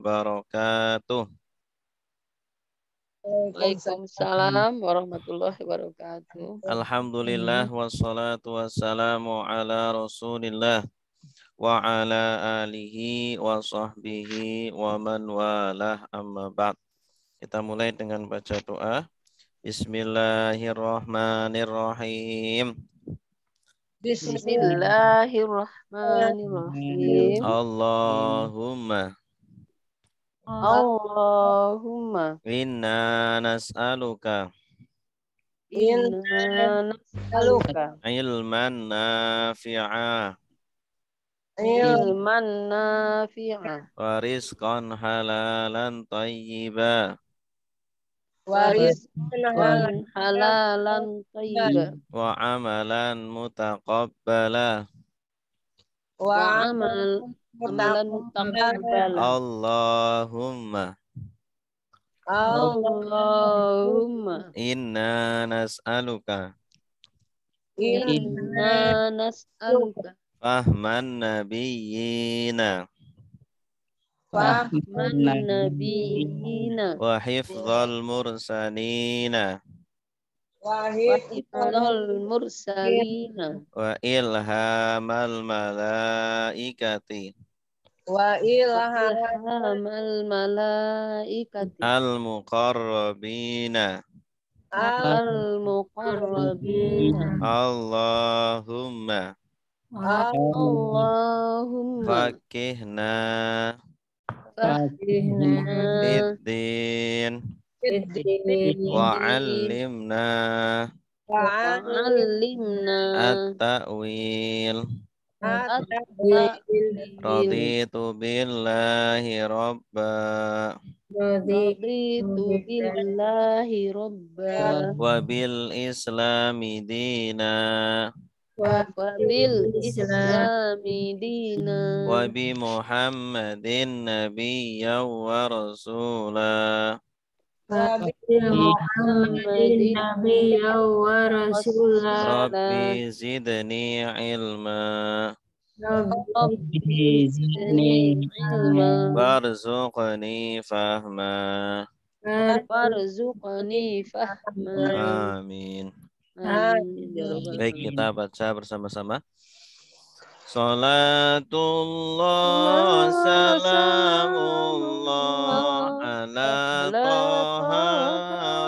wabarakatuh. Waalaikumsalam warahmatullahi wabarakatuh. Alhamdulillah wassalatu wassalamu ala Rasulillah wa ala alihi wa sahbihi wa man walah amma ba'd. Kita mulai dengan baca doa. Bismillahirrahmanirrahim. Bismillahirrahmanirrahim. Allahumma Allahumma inna nas'aluka. Inna nas'aluka ilman nafi'a. Ilman nafi'a. Wa rizqan halalan tayyiba. Rizqan halalan tayyiba. Wa amalan mutaqabbala. Wa amal Allahumma. Allahumma. Inna nas'aluka. Inna nas'aluka. Fahman nabiyyina fahman nabiyina. Wa hifdzal mursalina. Wa hifdzal mursalina. Wa ilhamal malaikati wa ilhamal malaikati al muqarrabina al muqarrabina Allahumma. Allahumma. Fakihna. Fakihna. Fiddin. Wa 'allimna wa'allimna. At-ta'wil at-ta'wil raditu billahi rabba. Raditu billahi rabba. Wa bil islami dina wa bil islami dina wa bi muhammadin nabiyyan wa rasula ربي زدني علما. ربي وارزقني فهما. وارزقني فهما. آمين. Baik, kita baca bersama-sama. Salatullah salamullah ala taha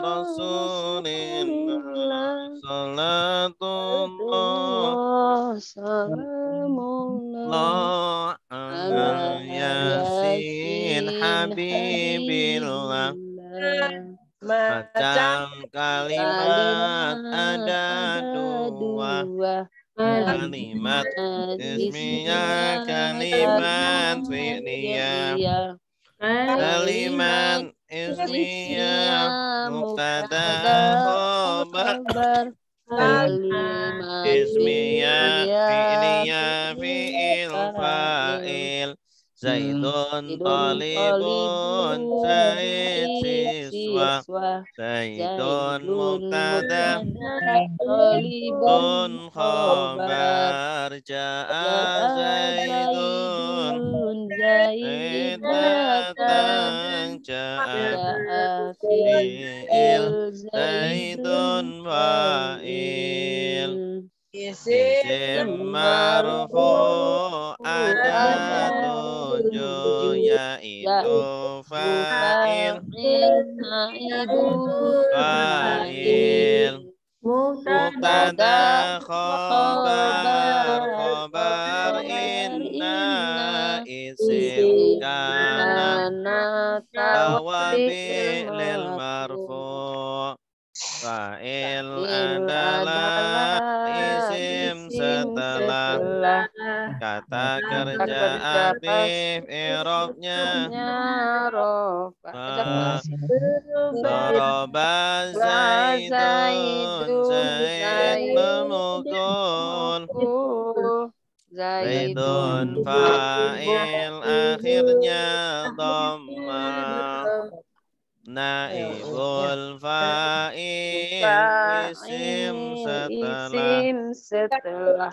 rasulillah. Salatullah Salamullah ala yasin habibillah. Macam kalimat ada dua Kalimat ismiyah, kalimat fi'liyah Kalimat ismiyah Mubtada khobar. Kalimat fi'il fa'il Zaidun talibun Zaid siswa Zaidun mubtada Tun khobar Ja'a Zaidun Zaid datang Ja'a fi'il Zaidun fa'il. Isim marfu ada tujuh yaitu fa'il fa'il mubtada khobar khobar inna isim kana tawabi lil marfu. Fa'il adalah kata kerja Afif Irobnya Doroba Zaidun Zaid memukul. Zaidun fa'il akhirnya dhamma. Naibul fa'il isim setelah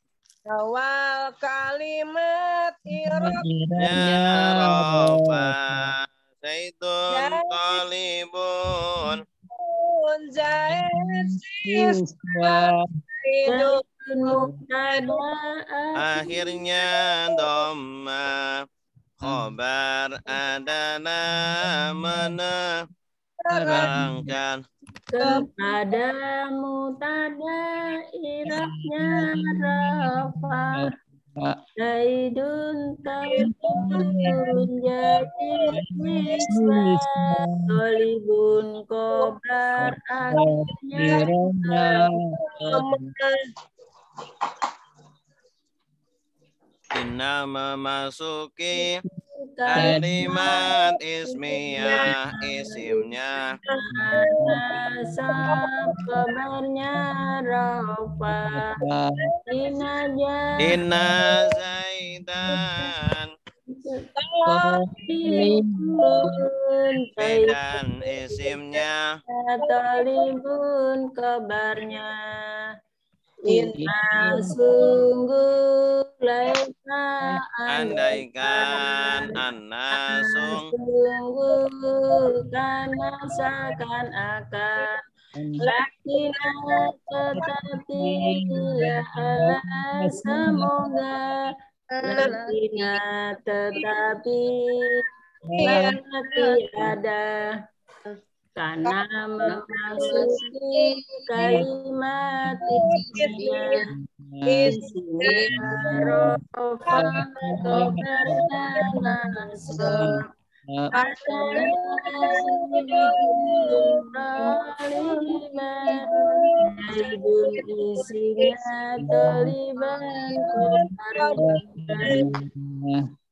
Awal kalimat irob ya rofa Zaitun talibun zaid Akhirnya doma Khobar adalah menerangkan kepada mutada irahnya rafa. Zaidun talibun jadi siswa. Talibun kobar akhirnya Inna memasuki kalimat ismiyah isimnya Masa kabarnya rafa Inaja Inna Zaidan Zaidan isimnya. Talibun kabarnya Inna sungguh laisa Andaikan An-nasung Sungguh karena seakan-akan Lakina tetapi Lahala semoga Lakina tetapi Lakina ada karena memasuki kalimat isinya isinya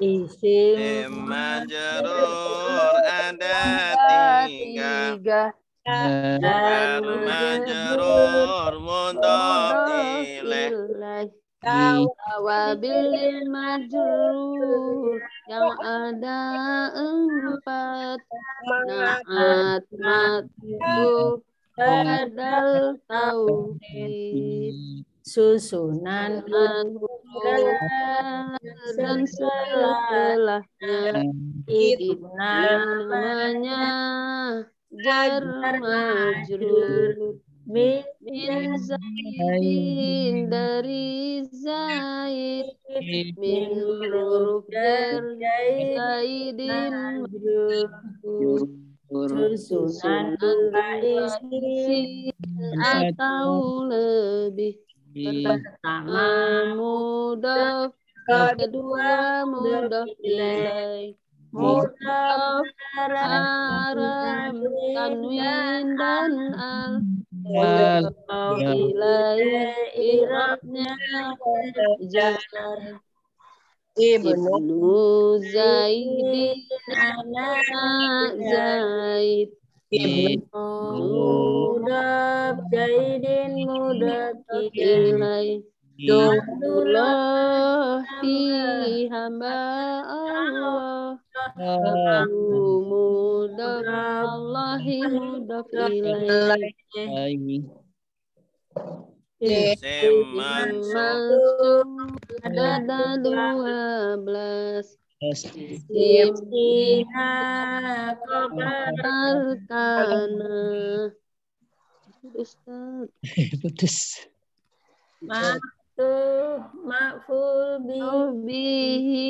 isim Majrur ada tiga. Tiga Jar majrur mudhof ilaih Wabil majrur yang ada empat. Naat matu padal tauhid susunan dan setelahnya itu namanya jar majrur min zaidin dari zaid min huruf zaidin majrur susunan atau lebih pertama mudaf kedua mudaf ilaih mudaf haram tanwin dan al. Mudaf irabnya ibnu ibnu zaidin anak zaid mudaf jaidin mudaf ilaih Dullah di hamba Allah Baru mudaf Allahi mudaf ilaih Isim mansub Ada dua belas Simsina kobar Arkana Ustaz putus. Ma tuh maful bi bihi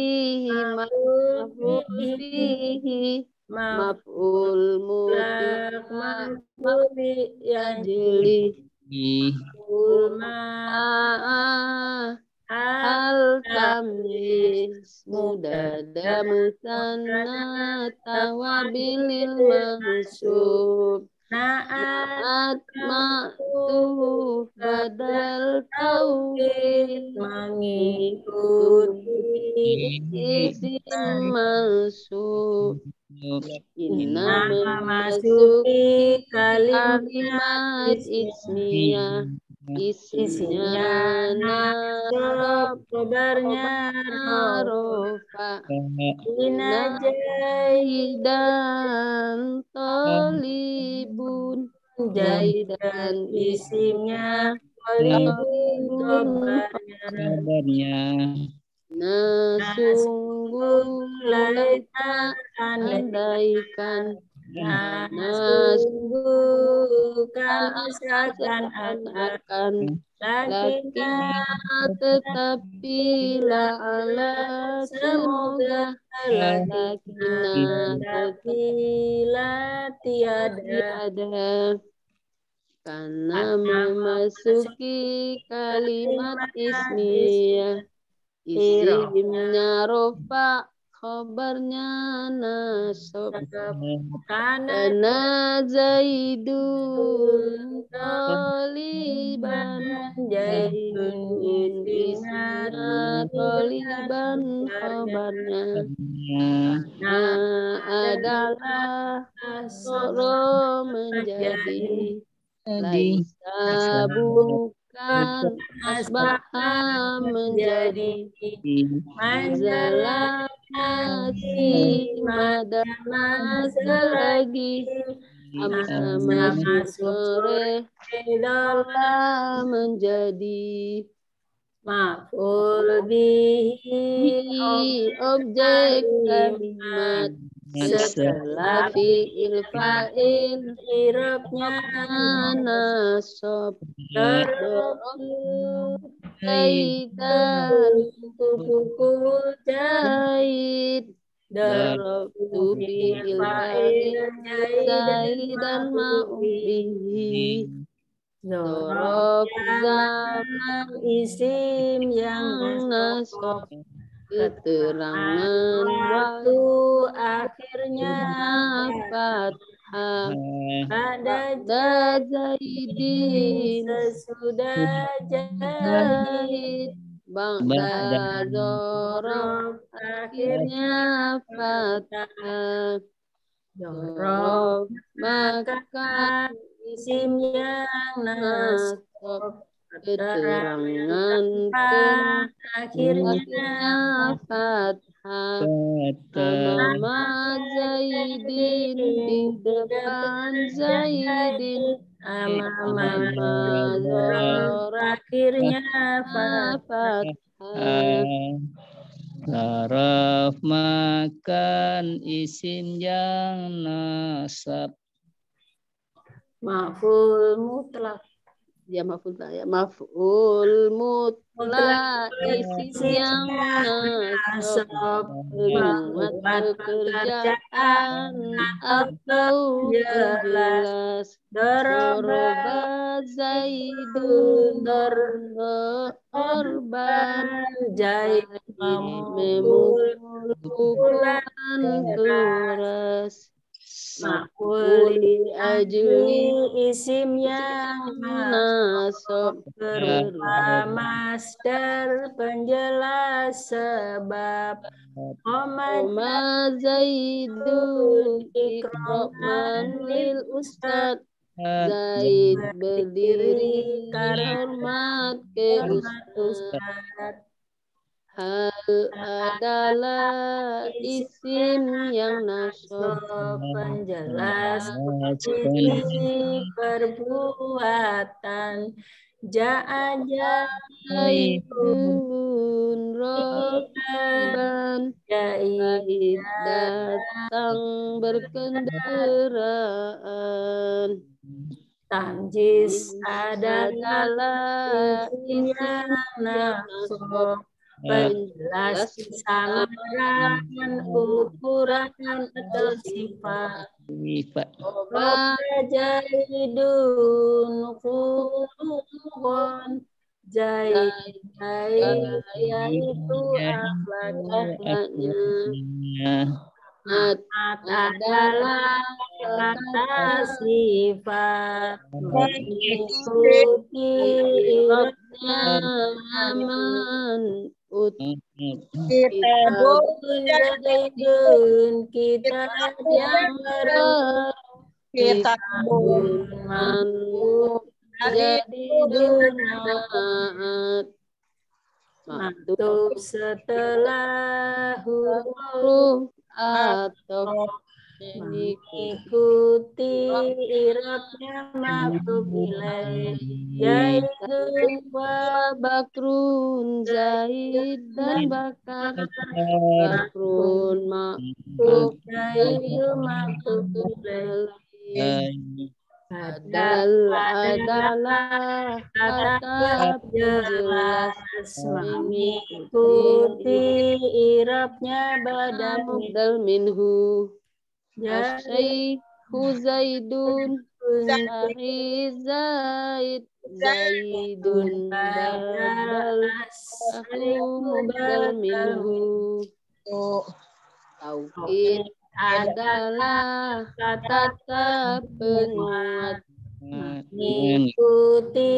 maf'ul bihi maful mutlak maful bi yang ajli maful ma tamyiz mudada musanna tawabilil mansub naat at ma'tuh badal tauhid mengikuti isim mansub inna masuki kalimat ismiyah isinya isinya nasab kabarnya rofa Ina Zaidan Tolibun Zaidan isimnya Tolibun kabarnya Nah sungguh laita andaikan Nah sungguh kami akan tetapi semoga karena memasuki kalimat ismiyah isimnya rofa khobarnya nasab karena zaidun toliban zaidun isimnya toliban khobarnya nah adalah Soro menjadi Laisa bukan Asbaha menjadi Manzala masih Madama selagi Sama sore Dola menjadi maf'ul bihi objek kalimat setelah fi'il fa'il irabnya nasab Darab Zaidan kuku Zaid Darabtu fi'il fa'il Zaidan ma'ubihi Dorob zaman isim yang nasab Keterangan waktu akhirnya fathah pada Da Zaidin sesudah Bangda Ba'da Zorob akhirnya Dorob Zorob Maka isim yang nasab Keterangan akhirnya Akhirnya Nama Zaidin di depan Zaidin amama Zorob akhirnya fathah Zaraf makan isim yang nasab maful mutlak ya maful ya maful mutlak isim yang nasab Kalimat pekerjaan atau jelas Doroba Zaidun Orban jahit Memukul pukulan turas Makul Kuli ajli isim yang nasab berupa masdar penjelas sebab Oma Zaidun ikroman lil ustad Zaid berdiri karena ke ustad Hal adalah isim yang nasab penjelas isi perbuatan. Ja'aja Zaidun rokiban Zaid datang berkendaraan. Tanjis adalah adalah isim yang nasab. Penjelas samaran ukuran atau sifat. Sifat. Roba jaidun khulukon Jahit Jahit yaitu akhlaknya adalah kata sifat. Mengikuti Robnya aman Kita bu- Jaidun kita yang ber kita bu- manuk jadi dunaat Maktub setelah huruf huruf atau Ikuti irabnya maktub ilaih Jaidun wa Bakrun Zaid dan Bakar Bakrun maktub Jaidun maktub ilaih Adal adalah kata jelas mengikuti irabnya badan Mubdal minhu Asyaihu Zaidun Sahih Zaid Zaidun Badal Aku Mubdal minhu Tauhid adalah kata penguat Mengikuti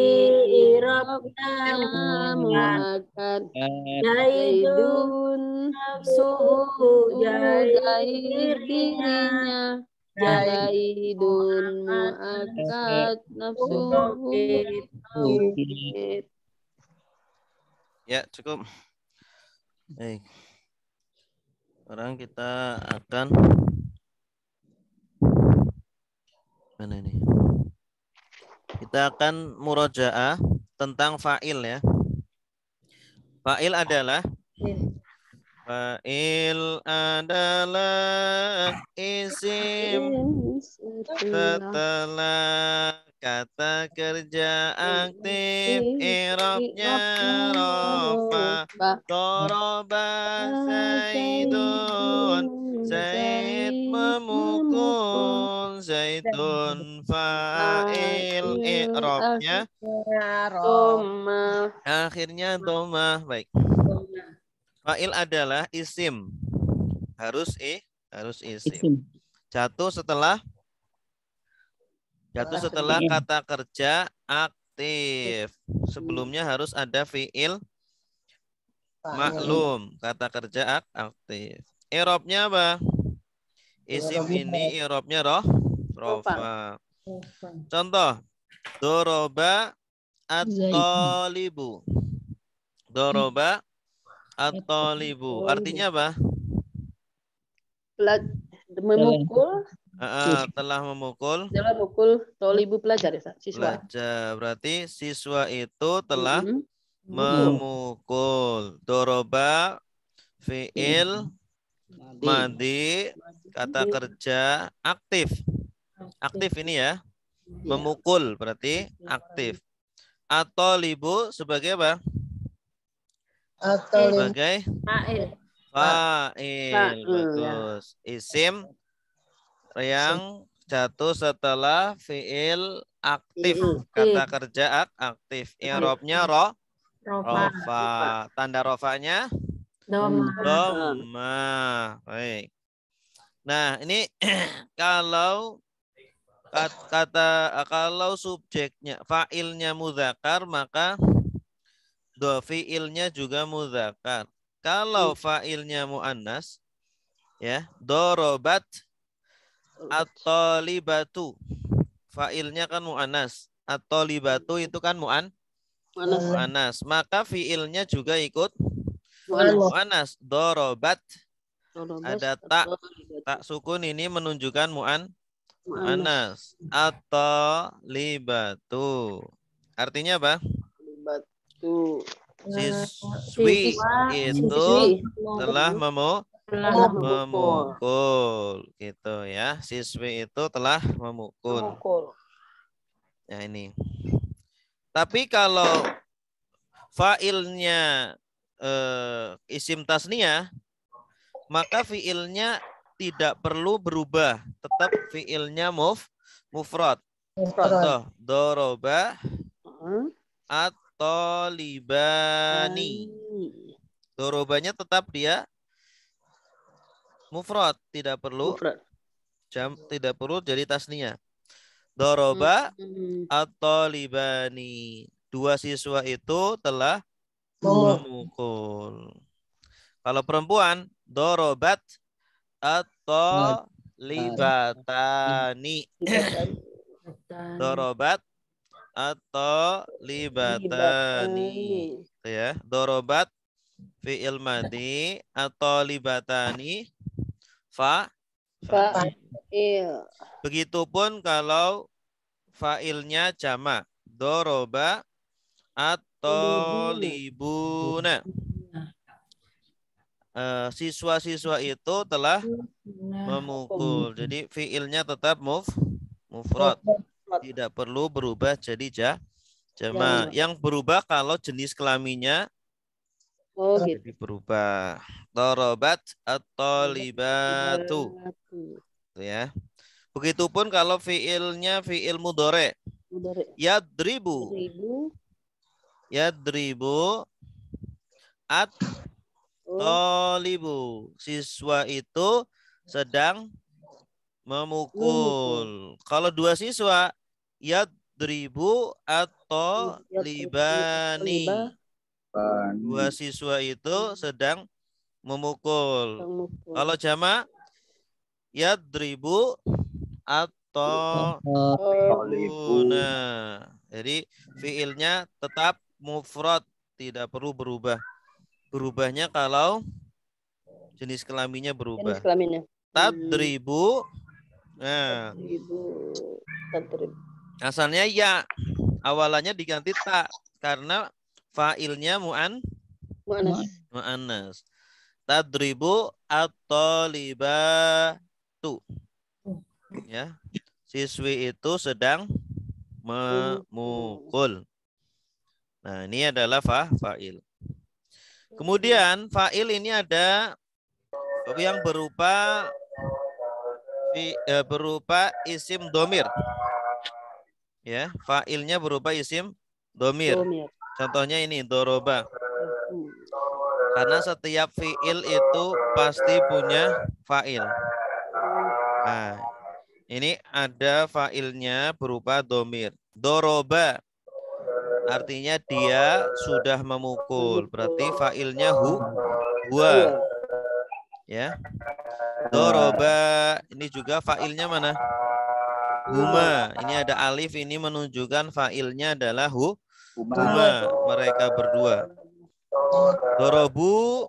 irabnya muakat Jaidun nafsuhu Zaid Jaidun muakat Tauhid Ya, cukup. Baik. Sekarang kita akan mana ini? Kita akan murojaah tentang fa'il ya. Fa'il adalah Fa'il adalah isim setelah kata kerja aktif Irobnya rofa Doroba Zaidun Zaid memukul Zaidun fa'il Irobnya Toma akhirnya domah baik. Fa'il adalah isim. Harus i harus isim. Isim. jatuh setelah jatuh setelah kata kerja aktif. Sebelumnya harus ada fiil maklum. Kata kerja ak aktif. Irobnya apa? Isim ini irobnya roh? Rofa. Contoh. Doroba atau libu doroba atau libu artinya apa? Memukul Ah, telah memukul. Dalam mukul tolibu pelajar ya siswa. Belajar berarti siswa itu telah Mhm. memukul. Doroba fiil madi. kata kerja aktif. Aktif. Ini ya. Memukul berarti aktif. Atau libu sebagai apa? Atau sebagai Fa'il. fa'il Fa'il, bagus. Isim yang jatuh setelah fiil aktif kata kerja ak aktif i'rabnya ro Rofa. tanda rofanya Doma. Doma. Baik. Nah, ini kalau kat- kata kalau subjeknya fa'ilnya mudzakkar maka do fi'ilnya juga mudzakkar. Kalau fa'ilnya muannas ya, dorobat atau libatu. Fa'ilnya kan muannas. Atau libatu itu kan muan Manas. muannas. Maka fi'ilnya juga ikut Manas. muannas. Dorobat Ada tak. tak sukun ini menunjukkan muan Manas. muannas atau libatu. Artinya apa? Batu. Siswi Siswa, itu Siswi. telah memu Telah memukul gitu ya. Siswi itu telah memukul. Mukul. Ya ini. Tapi kalau fa'ilnya eh, isim tasniyah, maka fiilnya tidak perlu berubah, tetap fiilnya muf mufrad. Contoh, doroba Heeh. atau libani. Dorobanya tetap dia mufrad, tidak perlu Mufrad. jam tidak perlu jadi tasniyah. Doroba Hmm. atau libani. Dua siswa itu telah memukul. Kalau perempuan, dorobat atau libatani. Dorobat atau libatani. Ya. Dorobat fi'il madi atau libatani fa Fa'il. Begitupun kalau fa'ilnya jamak. Doroba atau libuna. Eh, Siswa-siswa itu telah memukul. Jadi fi'ilnya tetap muf, mufrad. Tidak perlu berubah jadi ja, jamak. Yang berubah kalau jenis kelaminnya Oh gitu. jadi berubah. Dorobat atau libatu. Gitu ya. Begitupun kalau fiilnya fiil mudore. Mudore. Yadribu. Ribu. Yadribu at tolibu. Siswa itu sedang memukul. Kalau dua siswa, yadribu atau Yadribu libani. Dua siswa itu sedang memukul. Pemukul. Kalau jamak, yadribu atau Libuna. Jadi fiilnya tetap mufrad, tidak perlu berubah. Berubahnya kalau jenis kelaminnya jenis berubah. kelaminnya. Tadribu. Nah, Ribu. Tadrib. asalnya ya. Awalannya diganti tak karena failnya mu'an Mu'annas. mu'annas. Tadribu atau libatu. Ya. Siswi itu sedang memukul. Nah, ini adalah fa fa'il. Kemudian fa'il ini ada yang berupa eh, berupa isim domir. Ya, fa'ilnya berupa isim domir. Domir. Contohnya ini doroba. Karena setiap fiil itu pasti punya fa'il. Nah, ini ada fa'ilnya berupa domir. Doroba. Artinya dia sudah memukul. Berarti fa'ilnya hu, huwa. Ya. Doroba. Ini juga fa'ilnya mana? Huma. Ini ada alif. Ini menunjukkan fa'ilnya adalah hu, huma. Mereka berdua. Dorobu.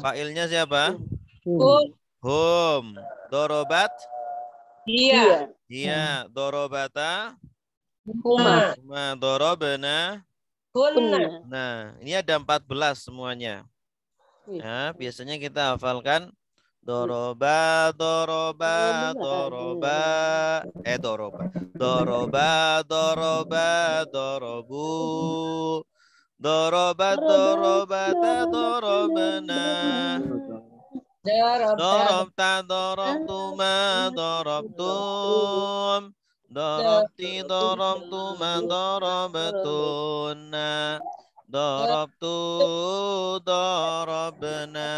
Fa'ilnya siapa? Hum. Dorobat. Iya. Iya. Dorobata. Kuma. Huma. Dorobena. Kunna. Nah, ini ada 14 semuanya. Ya, biasanya kita hafalkan doroba, doroba, doroba, eh doroba, doroba, doroba, dorobu, doroba, doroba, dorobena, Darabta. dorobta, dorobtuma, dorobtum, dorobti, dorobtuma, dorobtuna. Darabtu darabna.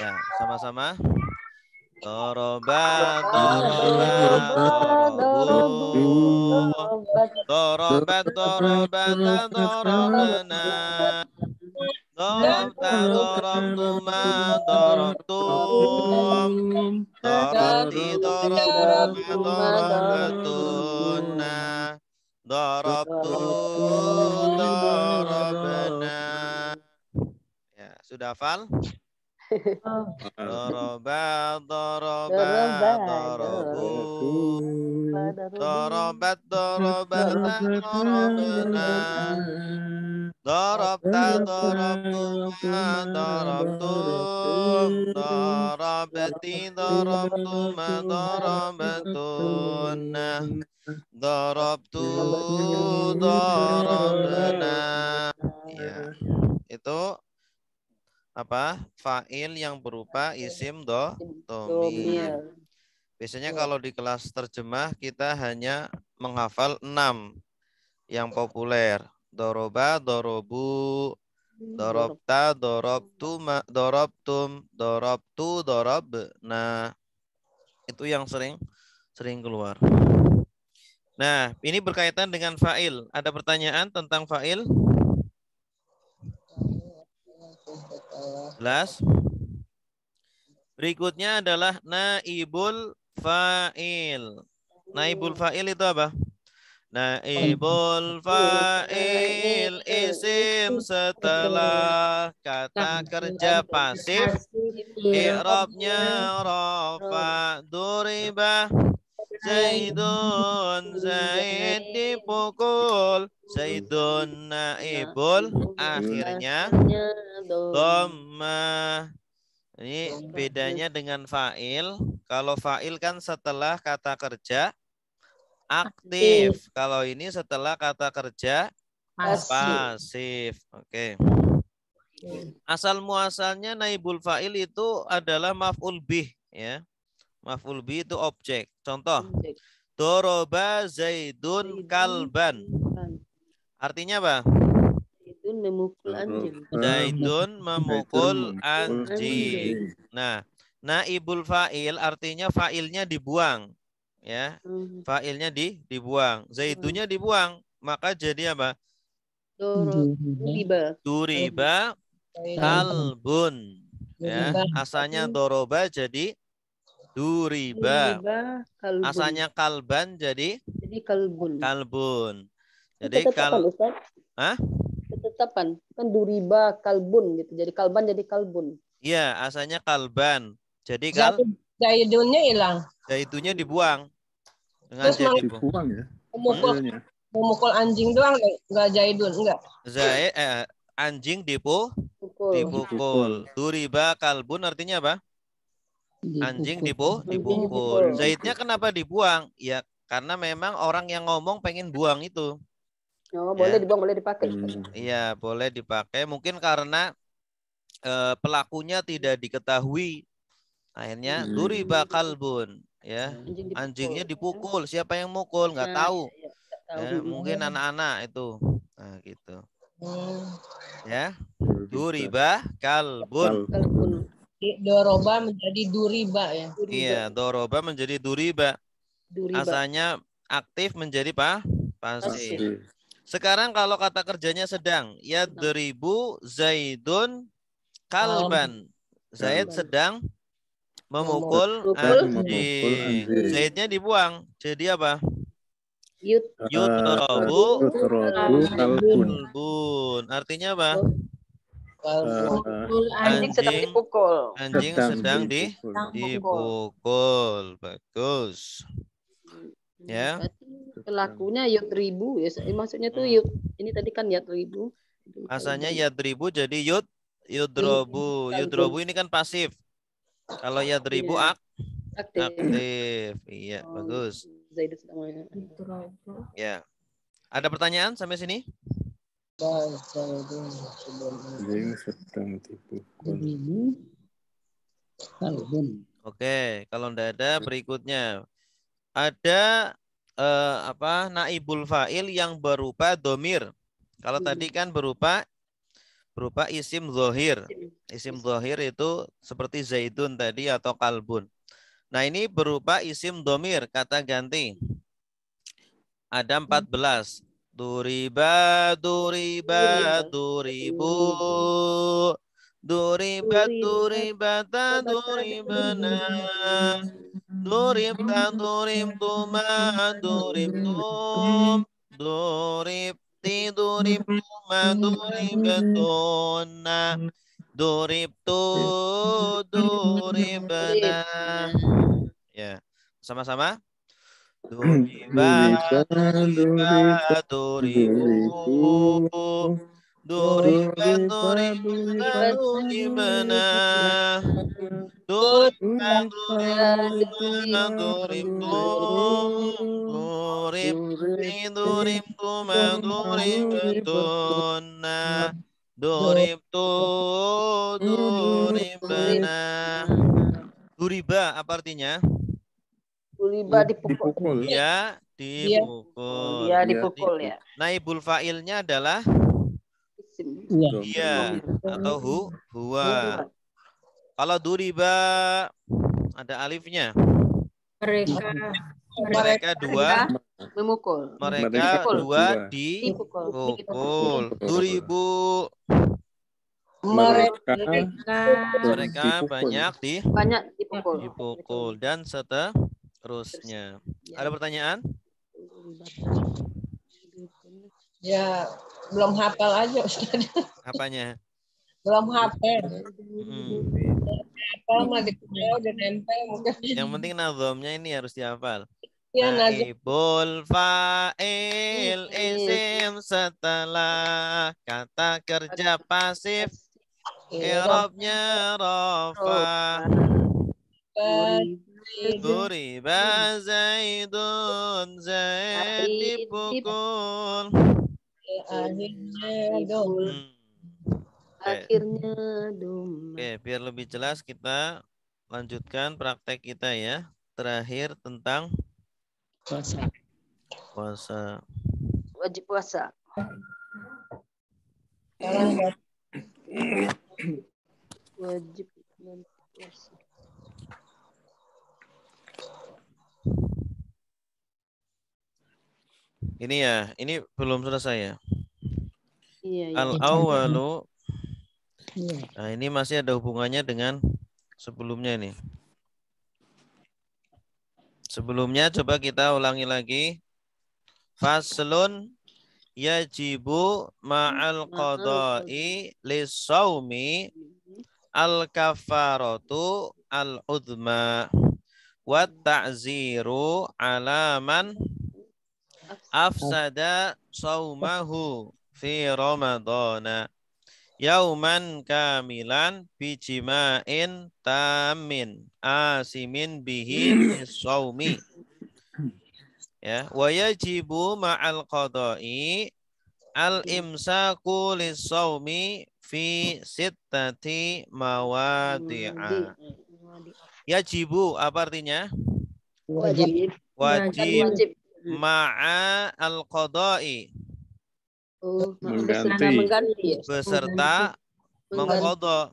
Ya, sama-sama. Daraba daraba darabu. Darabat darabata darabna. Darabta darabtuma darabtum. Darabti darabtuma darabatuna. Darabtu darabna. Ya, sudah hafal? Daraba daraba darabu. Darabat darabata darabna. Darabta darabtuma darabtum darabti darabtuma darabtunna darabtu darabna ya itu apa fa'il yang berupa isim do domir Domir. biasanya kalau di kelas terjemah kita hanya menghafal enam yang populer. Doroba dorobu dorobta dorobtuma dorobtum dorobtu dorob nah itu yang sering sering keluar. Nah ini berkaitan dengan fa'il. Ada pertanyaan tentang fa'il jelas. Berikutnya adalah naibul fa'il. Naibul fa'il itu apa? Naibul fa'il isim setelah kata kerja pasif. I'rabnya rafa duriba Zaidun Zaid dipukul Zaidun naibul akhirnya. Dhamma Ini bedanya dengan fa'il Kalau fa'il kan setelah kata kerja aktif. Kalau ini setelah kata kerja Pasif. pasif. Oke. Asal muasalnya naibul fa'il itu adalah maf'ul bih ya. Maf'ul bih itu objek. Contoh, doroba zaidun kalban. Artinya apa? Itu memukul anjing. Zaidun memukul anjing. Nah, naibul fa'il artinya fa'ilnya dibuang ya. Hmm. Fa'ilnya di dibuang. Zaidunnya dibuang, maka jadi apa? Doro. Riba. Duriba kalbun. Ya, asalnya doroba jadi duriba. Riba. Kalbun. Asalnya kalban jadi Jadi kalbun. kalbun. Jadi Ketetapan, kal Ustaz. Hah? Ketetapan. Kan duriba kalbun gitu. Jadi kalban jadi kalbun. Iya, asalnya kalban. Jadi kal Zaidunnya hilang. zaitunya dibuang. Dengan Terus jadi bu- Dibuang ya. Memukul, Fa'ilnya. memukul anjing doang nggak Zaidun enggak. Zai- eh, anjing dipu Pukul. dipukul. Duriba kalbun artinya apa? Anjing dipu Anjing dipukul. dipukul. Zaidnya kenapa dibuang? Ya karena memang orang yang ngomong pengen buang itu. Oh, boleh Ya. dibuang, boleh dipakai. Hmm. Iya, boleh dipakai. Mungkin karena eh, pelakunya tidak diketahui. Akhirnya Hmm. duriba kalbun, ya. Anjing dipukul. Anjingnya dipukul. Siapa yang mukul? Nggak Nah, tahu. iya, iya, tahu. Ya, mungkin anak-anak itu. Nah, gitu. Hmm. Ya, duriba kalbun. Kal- Kalbun. Di- Doroba menjadi duriba ya. Duriba. Iya, doroba menjadi duriba. Duriba. Asalnya aktif menjadi apa? Pasif. Pasif. Pasif. Sekarang kalau kata kerjanya sedang, ya deribu Zaidun kalban. Zaid sedang memukul Memukul anjing. Zaidnya dibuang. Jadi apa? Yud. Yudrabu Yudrabu kalbun. kalbun. Artinya apa? Ah, Anjing sedang Anjing dipukul. Anjing sedang di dipukul. dipukul. Bagus. Ya. Berarti Pelakunya yud ribu ya. Eh, Maksudnya tuh Hmm. yud. Ini tadi kan yud ribu. Asalnya yadribu jadi yud yudrobu. Kalbun. Yudrobu ini kan pasif. Kalau yadribu Iya. ak aktif. aktif. Iya, Oh, bagus. Ya. Ada pertanyaan sampai sini? Oke, kalau ndak ada berikutnya. Ada eh, apa naibul fa'il yang berupa domir. Kalau tadi kan berupa berupa isim zohir. Isim zohir itu seperti zaidun tadi atau kalbun. Nah ini berupa isim domir, kata ganti. Ada 14. Duriba, duriba, duribu. Duribat, duribata, duribana. Duribta, duribtuma, duribtum. Duribti, duribtuma, duribatuna. Duribtu, duribana. Ya, sama-sama. Duriba, duriba, duribu. Duriba, duribna, duribna. Duriba, duribna, duribtu. Duribni, duribtuma, duribtunna. Duribtu, duribna. Duriba apa artinya? Duriba dipukul. Dipukul. Dia dipukul. Dia dipukul ya. Naibul fa'ilnya adalah Isim. Iya. dia atau hu, huwa. Kalau duriba ada alifnya. Mereka. Mereka dua, Memukul. mereka dua. Dipukul. dipukul. Duribu Mereka Mereka. banyak di Banyak dipukul. dipukul dan seterusnya. Ada pertanyaan? ya belum hafal aja Ustaz. Apanya? Belum hafal. Hmm. Hafal mah udah nempel mungkin. Yang penting nazomnya ini harus dihafal. Ya Naibul fa'il isim setelah kata kerja pasif I'rabnya rafa Duriba Zaidun Zaid dipukul akhirnya. Hmm. Akhirnya dum. Oke, biar lebih jelas kita lanjutkan praktek kita ya. Terakhir tentang Puasa. puasa. Wajib puasa. Nggak Wajib puasa. Ini ya, ini belum selesai ya. Iya, iya. Al awalu Iya. Nah, ini masih ada hubungannya dengan sebelumnya ini. Sebelumnya coba kita ulangi lagi. Faslun yajibu ma'al qada'i lisawmi al kafaratu al udma wa ta'ziru ala man afsada saumahu fi ramadana yauman kamilan bijima'in tamin asimin bihi saumi ya wa yajibu ma'al qada'i al imsaku lisaumi fi sittati mawadi'a yajibu apa artinya Wajib. wajib Wajib. Ma'a al qada'i Oh, Mengganti. beserta mengganti ya. beserta Mengkodok.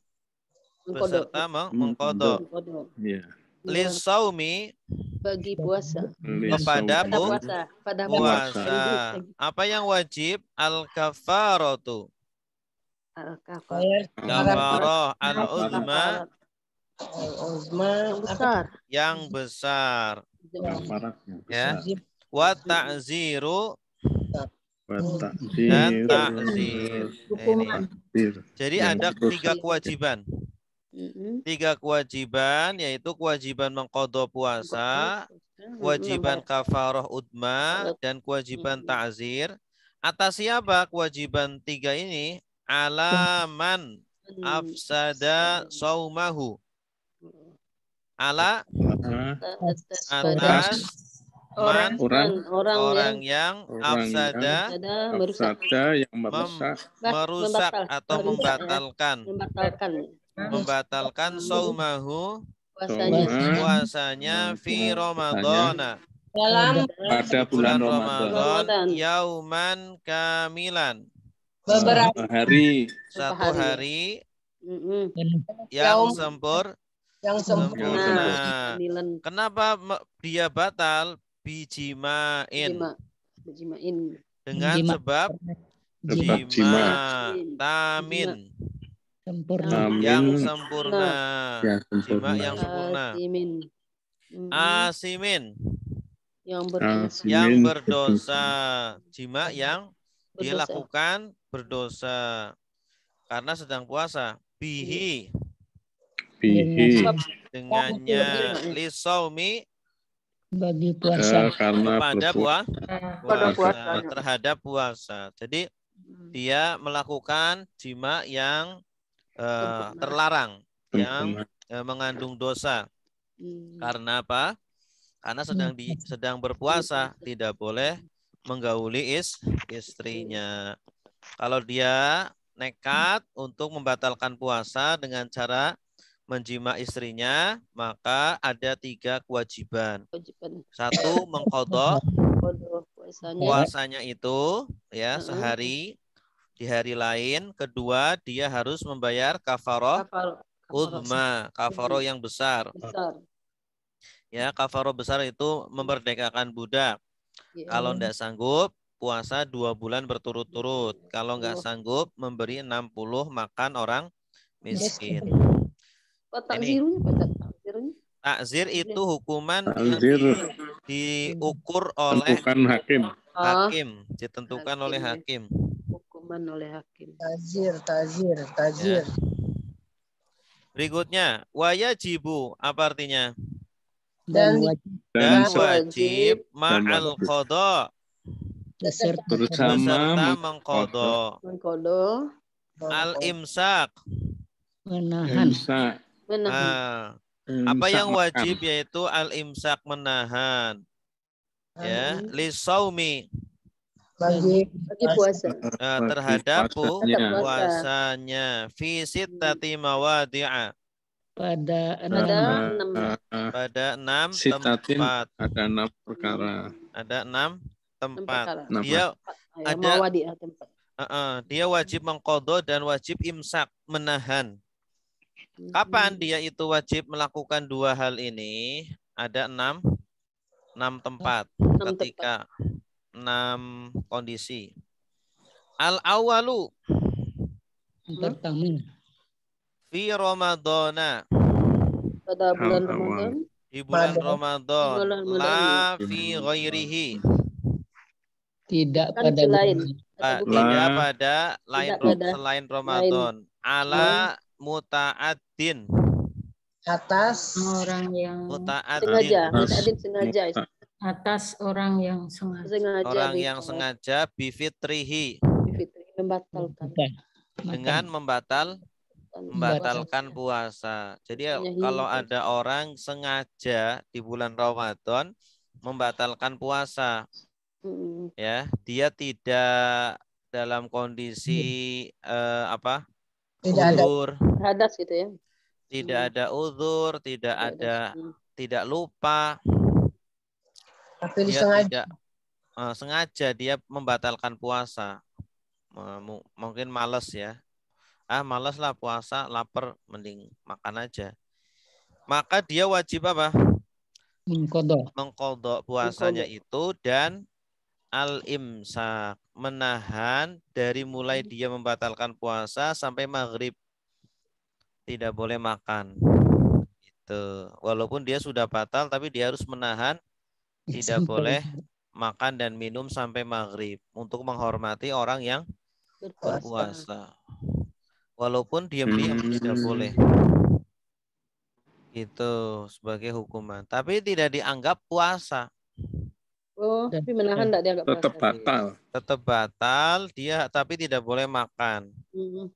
beserta meng- mengkodok Mengkodok. Iya. lisaumi Bagi puasa. Kepada Pada pu- puasa. Pada puasa apa yang wajib al kafaratu Al-kafar. bayar kafarah al uzma Uzma Yang besar. yang besar Kafaratnya Ya. Wa ta'ziru Wa dan ta'zir. ini jadi ada tiga kewajiban Mm-mm. tiga kewajiban yaitu kewajiban mengkodok puasa kewajiban kafarah udma dan kewajiban Hmm. ta'zir. Atas siapa kewajiban tiga ini? Alaman Hmm. afsada saumahu. Ala atas atas man Orang orang, orang yang yang afsada yang merusak. merusak atau membatalkan. membatalkan. Membatalkan saumahu puasanya. Fi ramadhana. Dalam pada bulan Ramadan. Yauman kamilan. Beberapa Hari. Satu hari. yang Yaum. sempur yang sempurna. Kenapa dia batal bijimain dengan Jima. sebab jima jima. tamin Sempurna. Yang sempurna jima sempurna. yang sempurna Asimin. Yang berdosa. Asimin. yang berdosa jima yang dia Berdosa. lakukan berdosa karena sedang puasa bihi Bihi. Dengannya lisaumi Bagi Eh, puasa. karena berpuasa. puasa Pada puasa puasa. terhadap puasa. Jadi Mm. dia melakukan jima yang eh, Sempurna. terlarang, yang eh, mengandung dosa. Hmm. Karena apa? Karena sedang di sedang berpuasa, tidak boleh menggauli is istrinya. Kalau dia nekat untuk membatalkan puasa dengan cara menjima istrinya, maka ada tiga kewajiban. Kewajiban Satu, mengkodok puasanya. puasanya itu ya Mm-mm. sehari di hari lain. Kedua, dia harus membayar kafaroh Kafar- kafar uzma, kafaroh yang besar. besar. Ya, kafaroh besar itu memerdekakan budak. Ya. Kalau tidak sanggup, puasa dua bulan berturut-turut. Kalau nggak sanggup, memberi 60 makan orang miskin. Oh, Ini. takzirunya apa tak? Takzirunya? Takzir itu hukuman yang Takzir. di- diukur oleh Tentukan hakim. Ah, hakim, ditentukan oleh Hakim, ya. hakim. hukuman oleh hakim. Tazir, tazir, Ya. tazir. Berikutnya, wayajibu apa artinya? Dan Dan- wajib Dan ma'al qada Bersama beserta meng- mengqada. Mengkodoh, Al imsak. menahan Imsak. Menahan. Nah, apa yang wajib yaitu al imsak menahan. Ya, lisaumi Bagi Bagi puasa. Wajib terhadap pu- puasanya. Puasa. puasanya fi sittati mawadi'a pada Ada enam enam pada enam Sitatin. tempat. ada enam perkara. Ada enam tempat. Enam Dia ada- tempat. eh, eh, dia wajib mengqada dan wajib imsak menahan. Kapan dia itu wajib melakukan dua hal ini? Ada enam, enam tempat Enam tempat. ketika enam kondisi. Al awalu pertama fi Ramadana Pada bulan. Ramadan. di bulan Ramadan Ramadan. la fi ghairihi tidak Kan pada selain. bulan Atau bukan. tidak pada lain Tidak pada selain Ramadan ala muta'addin atas orang yang muta'addin Sengaja. Atas Mutadin sengaja. atas orang yang sengaja Sengaja. orang di- yang sengaja bifitrihi fitri, membatalkan. Dengan membatal membatalkan puasa. Jadi kalau ada orang sengaja di bulan Ramadan membatalkan puasa, ya, dia tidak dalam kondisi eh, apa? Tidak ada Uzur, Hadas gitu ya. tidak ada uzur, tidak Tidak ada Hmm. tidak lupa, tapi dia disengaja tidak eh, sengaja dia membatalkan puasa. Mu- mungkin males ya. Ah, males lah puasa, lapar, mending makan aja. Maka dia wajib apa? mengkodok mengkodok puasanya itu dan al imsak menahan dari mulai dia membatalkan puasa sampai maghrib. Tidak boleh makan. Itu walaupun dia sudah batal tapi dia harus menahan. Tidak Sampai- boleh makan dan minum sampai maghrib. Untuk menghormati orang yang berpuasa. Walaupun diam-diam Hmm. tidak boleh. Itu sebagai hukuman. Tapi tidak dianggap puasa Oh, Dan- tapi menahan tidak dianggap tetap puasa. batal. tetap batal dia tapi tidak boleh makan. Mm.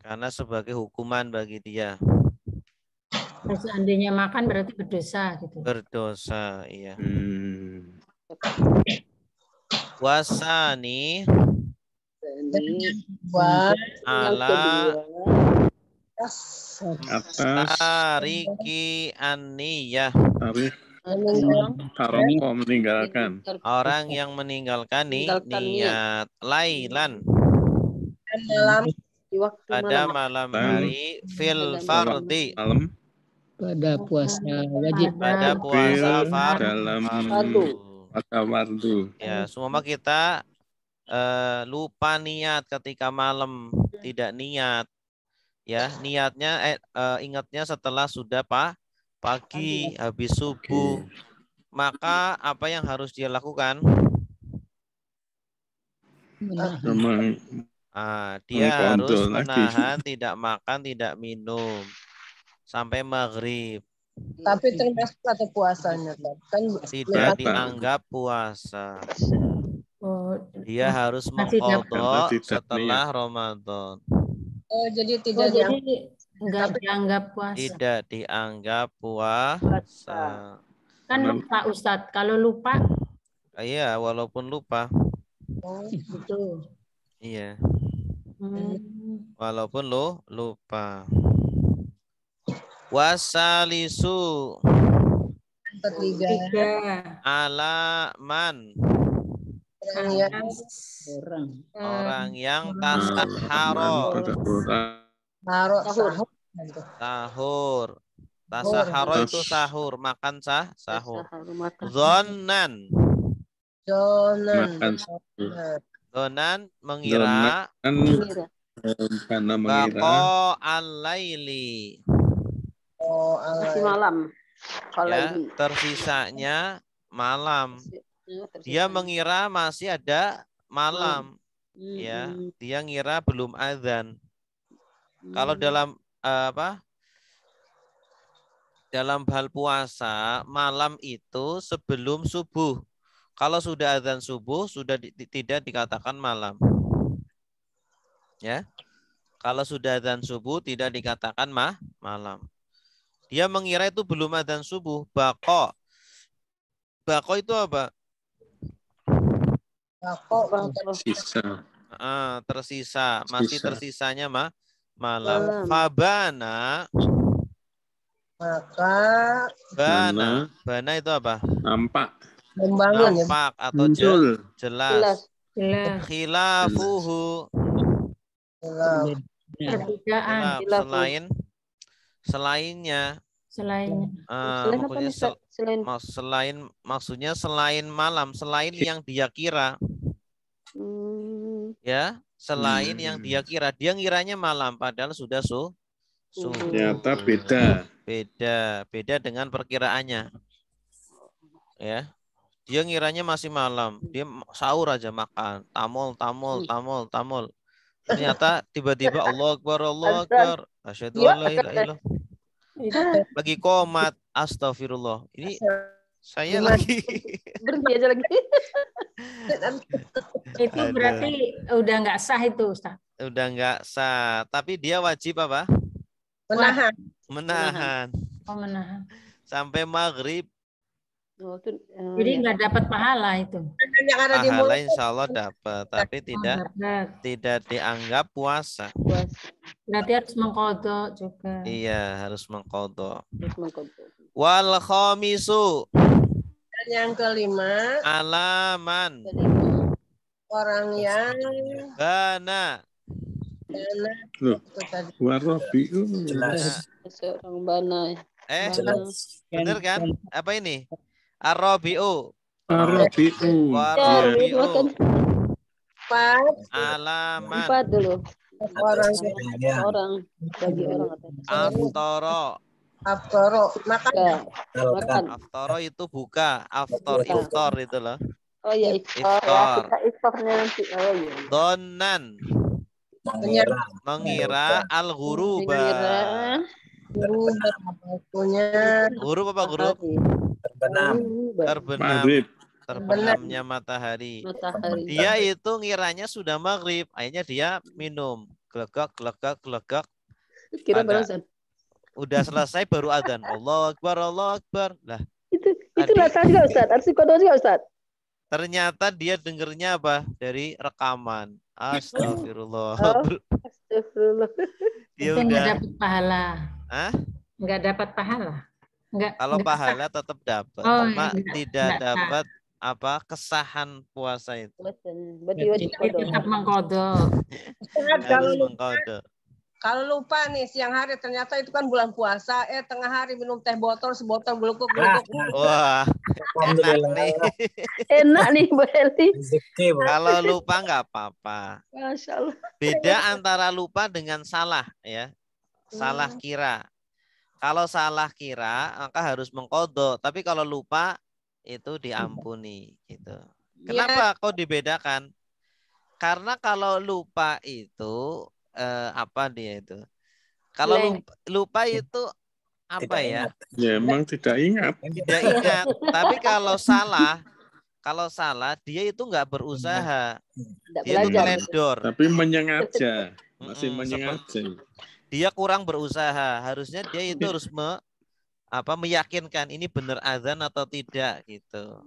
karena sebagai hukuman bagi dia. Kalau seandainya makan berarti berdosa gitu. Berdosa iya. Hmm. puasa nih. Ini buat yang ala tariki aniyah. Meninggal- taroko meninggalkan. orang yang meninggalkan nih niat lailan malam di waktu pada malam. hari fil fardi Malam pada puasa wajib pada puasa Fil far dalam Fardu. pada fardu. Ya, semua kita eh, lupa niat ketika malam, tidak niat. Ya, niatnya eh, eh, ingatnya setelah sudah pak pagi, habis subuh. Maka apa yang harus dia lakukan? Ah, dia harus lagi. menahan tidak makan, tidak minum sampai maghrib. tapi termasuk atau puasanya kan Tidak dianggap puasa. oh Oh, Dia harus mengkodok setelah Ramadan. Oh, jadi oh, tidak jadi enggak dianggap puasa. Tidak dianggap puasa. Kan lupa Ustadz. Kalau lupa Iya, walaupun lupa. Oh, itu. Iya, Hmm. walaupun lo lupa. Wasalisu ketiga Tiga. ala man orang yang Orang. Orang yang tasaharo orang taruh Sahur. sahur. sahur. Tasaharo Tas- itu sahur, makan sah sahur. Sahur. Zonan, makan zonan mengira kan Mengira. karena mengira bako al-laili. Oh, Masih alay. malam. Kalau Ya, tersisanya malam. Ya. Dia mengira masih ada malam. Hmm, Ya, hmm, dia ngira belum azan. Kalau hmm. dalam eh, apa? Dalam hal puasa, malam itu sebelum subuh. Kalau sudah azan subuh, sudah di- di- tidak dikatakan malam. Ya. Kalau sudah azan subuh, tidak dikatakan mah malam. Dia mengira itu belum azan subuh. Bako. Bako itu apa? Bako. Bako. sisa Ah, tersisa, masih Tersisa. tersisanya mah malam. Malam. Fabana, Maka bana, bana itu apa? nampak membangun ya. Nampak atau je- muncul jelas. Jelas. Jelas. Khilafuhu. Ya. Perbedaan selain selainnya, selainnya. ah, Selain apa sel-? Selain mak- selain maksudnya selain malam, selain yang dia kira, hmm, ya, selain yang Hmm. dia kira, dia ngiranya malam, padahal sudah su, subuh. ternyata beda Beda, beda dengan perkiraannya. Ya. Dia ngiranya masih malam. Dia sahur aja makan. Tamol, tamol, Hmm. tamol, tamol. Ternyata tiba-tiba Allah Akbar, Allah. Akbar. Asyhadu Ya, an la ilaha illallah. Lagi komat. Astagfirullah. Ini saya Gimana? lagi berhenti aja lagi. Itu Ada. berarti udah nggak sah itu Ustaz. udah nggak sah. Tapi dia wajib apa? Menahan. Menahan. Oh, menahan. Sampai maghrib. Oh, itu, eh, Jadi ya. nggak dapat pahala itu. Pahala insya Allah dapat. Tapi Oh, tidak dapat. tidak dianggap puasa. puas Berarti harus mengkodok juga. Iya, harus mengkodok. terus mengkodok. Wal khamisu. Dan yang kelima, alaman. Kelima, orang yang bana dana. Loh. warobiu seorang bana. eh Bana. bener kan? Apa ini? Arabiu warobiu Ya, warabiu makan Empat. Alaman. Empat dulu. orang orang. Bagi orang. Apa? Aftoro aftoro. Maka Ya, makan. aftoro itu buka aftor Buka. iftor itu loh Oh iya, iftar. Iftar. Ya, kita iftarnya nanti. Oh iya. donan mengira mengira al ghuruba Mengira guru apa matahari. Terbenam. Terbenam maghrib terbenamnya matahari Matahari. dia itu ngiranya sudah maghrib akhirnya dia minum gelegak gelegak gelegak Kira ada. barusan. Udah selesai baru adzan Allah akbar Allah akbar lah Itu itu rasa juga Ustaz. Harus dikodok juga Ustaz. ternyata dia dengernya apa dari rekaman astagfirullah Oh. Astagfirullah. dia itu nggak udah dapat pahala. Hah? Nggak dapat pahala. Nggak. kalau pahala tetap dapat Oh, cuma iya. tidak sah. dapat apa kesahan puasa itu Puasanya. Berarti tetap mengkodok. kalau harus lupa, mengkode kalau lupa nih siang hari ternyata itu kan bulan puasa. Eh tengah hari minum teh botol sebotol gelukuk gelukuk. Wah enak nih. Enak nih Bu Eli. Kalau lupa nggak apa-apa. Masya Allah. beda antara lupa dengan salah ya. Salah Hmm. kira. Kalau salah kira maka harus mengkodok. Tapi kalau lupa itu diampuni gitu. Kenapa kok dibedakan? Karena kalau lupa itu eh, apa dia itu kalau lupa, lupa itu apa Tidak ya ingat. ya emang tidak ingat tidak ingat tapi kalau salah kalau salah dia itu nggak berusaha, Tidak dia itu belajar. teledor. Tapi menyengaja. Masih Mm-mm, menyengaja. dia kurang berusaha. Harusnya dia itu harus me, apa meyakinkan ini benar azan atau tidak gitu.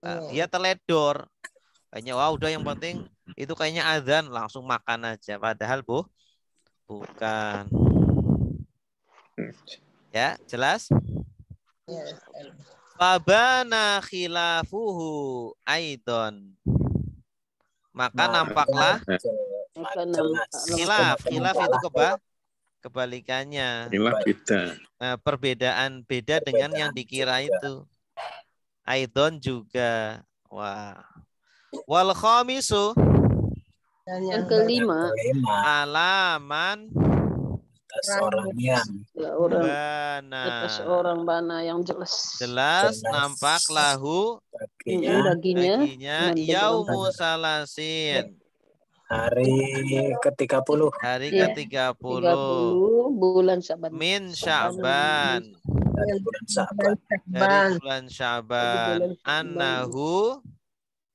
Nah, Oh. dia teledor. Kayaknya wah udah yang penting itu kayaknya azan langsung makan aja. Padahal bu bukan. Ya, jelas? Yes. Fabana khilafuhu aidon. Maka Nah, nampaklah Maka jelas. nampak- khilaf. Khilaf itu keba kebalikannya. Inilah beda. Nah, perbedaan beda dengan yang dikira itu. Aidon juga. Wah. Wal khamisu Dan Yang kelima, alaman atas orang yang ya orang bana. atas orang bana yang jelas. Jelas Jelas. nampak lahu baginya Mm, baginya baginya dengan yaumu salasin. hari ke-30 Hari Iya. ke-30 30 bulan Syaban. min Sya'ban. dari bulan Syaban. Dari bulan Sya'ban. bulan Sya'ban. Annahu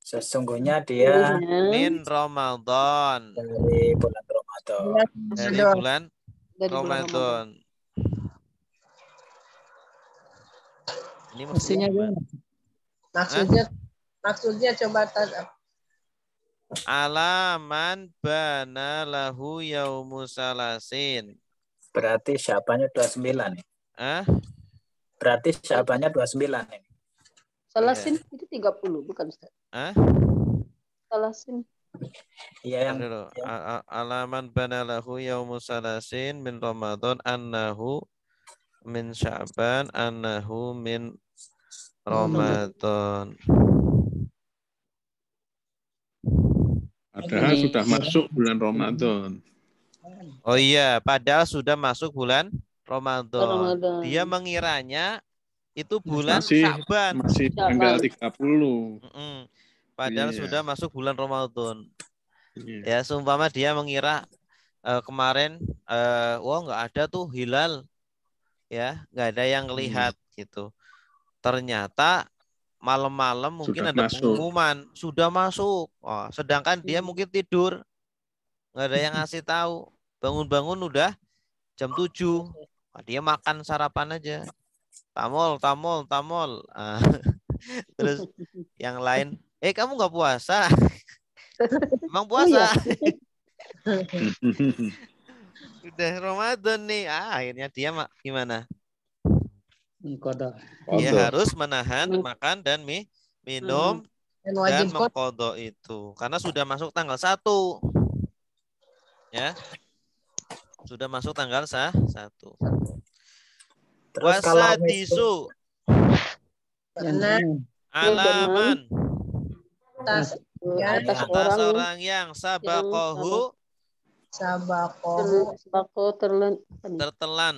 Sesungguhnya dia min Ramadan. dari bulan Ramadan. Dari bulan dari bulan Ramadan. Ini Maksudnya maksudnya gimana? Maksudnya maksudnya coba tanda. alaman bana lahu yaumu salasin. Berarti Syabannya 29 nih. Ah, Berarti Syabannya 29 nih. Salasin itu 30 bukan Ustaz. Ah, Salasin Iya yang dulu. Alaman bana lahu yaumu salasin min Ramadan annahu min Sya'ban annahu min Ramadan. Padahal Ini- sudah masuk bulan Ramadan. Oh iya, padahal sudah masuk bulan Ramadan. Ramadan. Dia mengiranya itu bulan Masih- Sya'ban. Masih tanggal 30. Mm-mm. Padahal Iya. sudah masuk bulan Ramadan. Iya. Ya, seumpama dia mengira eh, kemarin eh wah nggak ada tuh hilal. Ya, nggak ada yang lihat gitu. Ternyata malam-malam mungkin Sudah ada masuk. pengumuman sudah masuk. Oh, sedangkan dia Hmm. mungkin tidur. nggak ada yang ngasih tahu. Bangun-bangun udah jam 7. Wah, dia makan sarapan aja. Tamol, tamol, tamol. Ah, Terus yang lain, eh kamu nggak puasa? Emang puasa? Udah Ramadan nih. Ah, akhirnya dia mak gimana? Kodok. Dia harus menahan Hmm. makan dan mi minum Dan dan kot. mengkodok itu. Karena sudah masuk tanggal 1. Ya. Sudah masuk tanggal sah 1. Terus kalau misal- Wasadisu Karena alaman atas Ya, atas atas orang orang yang sabakohu sabakohu terlen tertelan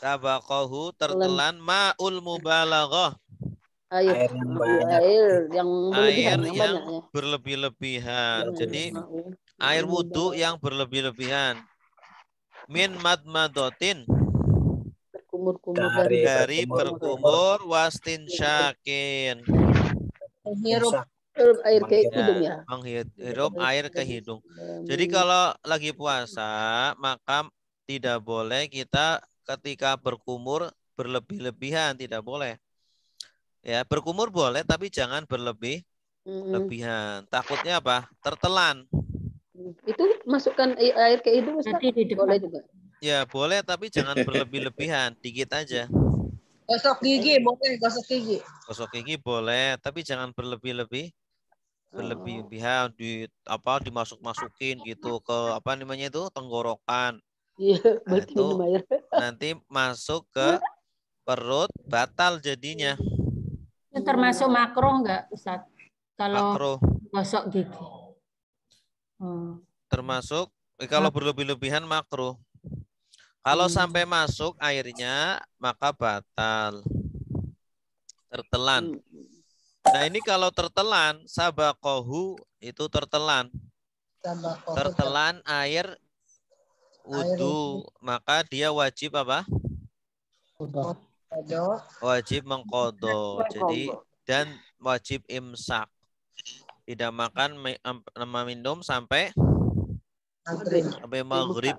sabakohu tertelan maul mubalaghah air Air yang banyak. air yang air berlebihan yang yang banyak ya. berlebih-lebihan. Yang Jadi berlebihan. air wudhu yang berlebih-lebihan. Min madmadotin berkumur-kumur Dari dari berkumur. berkumur wastin syakin hirup Hirup air ke Ya. hidung ya. menghirup air ke hidung. Jadi kalau lagi puasa maka tidak boleh kita ketika berkumur berlebih-lebihan tidak boleh. Ya berkumur boleh tapi jangan berlebih Mm-mm. lebihan. Takutnya apa? Tertelan. Itu masukkan air ke hidung Ustaz? Nanti di Boleh juga. Ya boleh tapi jangan berlebih-lebihan, dikit aja. Gosok gigi boleh gosok gigi Gosok gigi boleh, tapi jangan berlebih-lebih berlebih-lebihan di apa dimasuk-masukin gitu ke apa namanya itu tenggorokan. Iya, Nah, berarti itu air. Nanti masuk ke perut batal jadinya. Itu termasuk makro enggak, Ustaz? Kalau Makro gosok gigi. Hmm. termasuk eh, kalau berlebih-lebihan makro. Kalau Hmm. sampai masuk airnya maka batal. Tertelan. Mm. Nah, ini kalau tertelan sabakohu itu tertelan. tertelan air wudhu maka dia wajib apa wajib mengkodo jadi dan wajib imsak. Tidak makan, minum sampai sampai maghrib.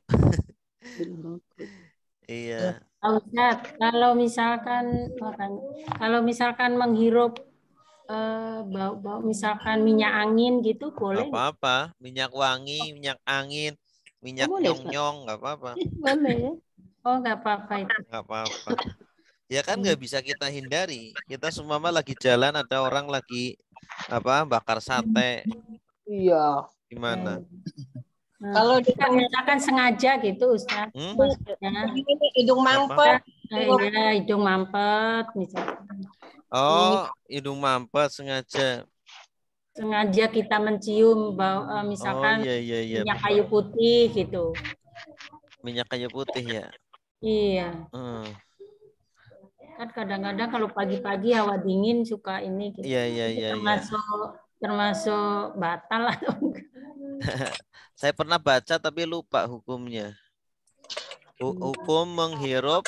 Iya. Ustadz, kalau misalkan kalau misalkan menghirup eh, bau, bau misalkan minyak angin gitu boleh? apa-apa. Minyak wangi, minyak angin, minyak Ustaz. nyong-nyong, nggak apa-apa. Boleh ya. Oh nggak apa-apa itu. Nggak apa-apa. Ya kan nggak bisa kita hindari. Kita semua mah lagi jalan, ada orang lagi apa bakar sate. Iya. Gimana? Nah, Kalau kita misalkan sengaja gitu Ustadz. Hmm? Maksudnya, ini hidung mampet, eh, ya, hidung mampet misalkan. Oh, hidung mampet sengaja. Sengaja kita mencium bau eh, Oh misalkan iya iya iya. minyak kayu putih gitu. Minyak kayu putih ya. Iya. Hmm. Kan kadang-kadang kalau pagi-pagi hawa dingin suka ini gitu. Iya iya Itu iya. iya. termasuk termasuk batal atau enggak? Saya pernah baca tapi lupa hukumnya. Hu- Hukum menghirup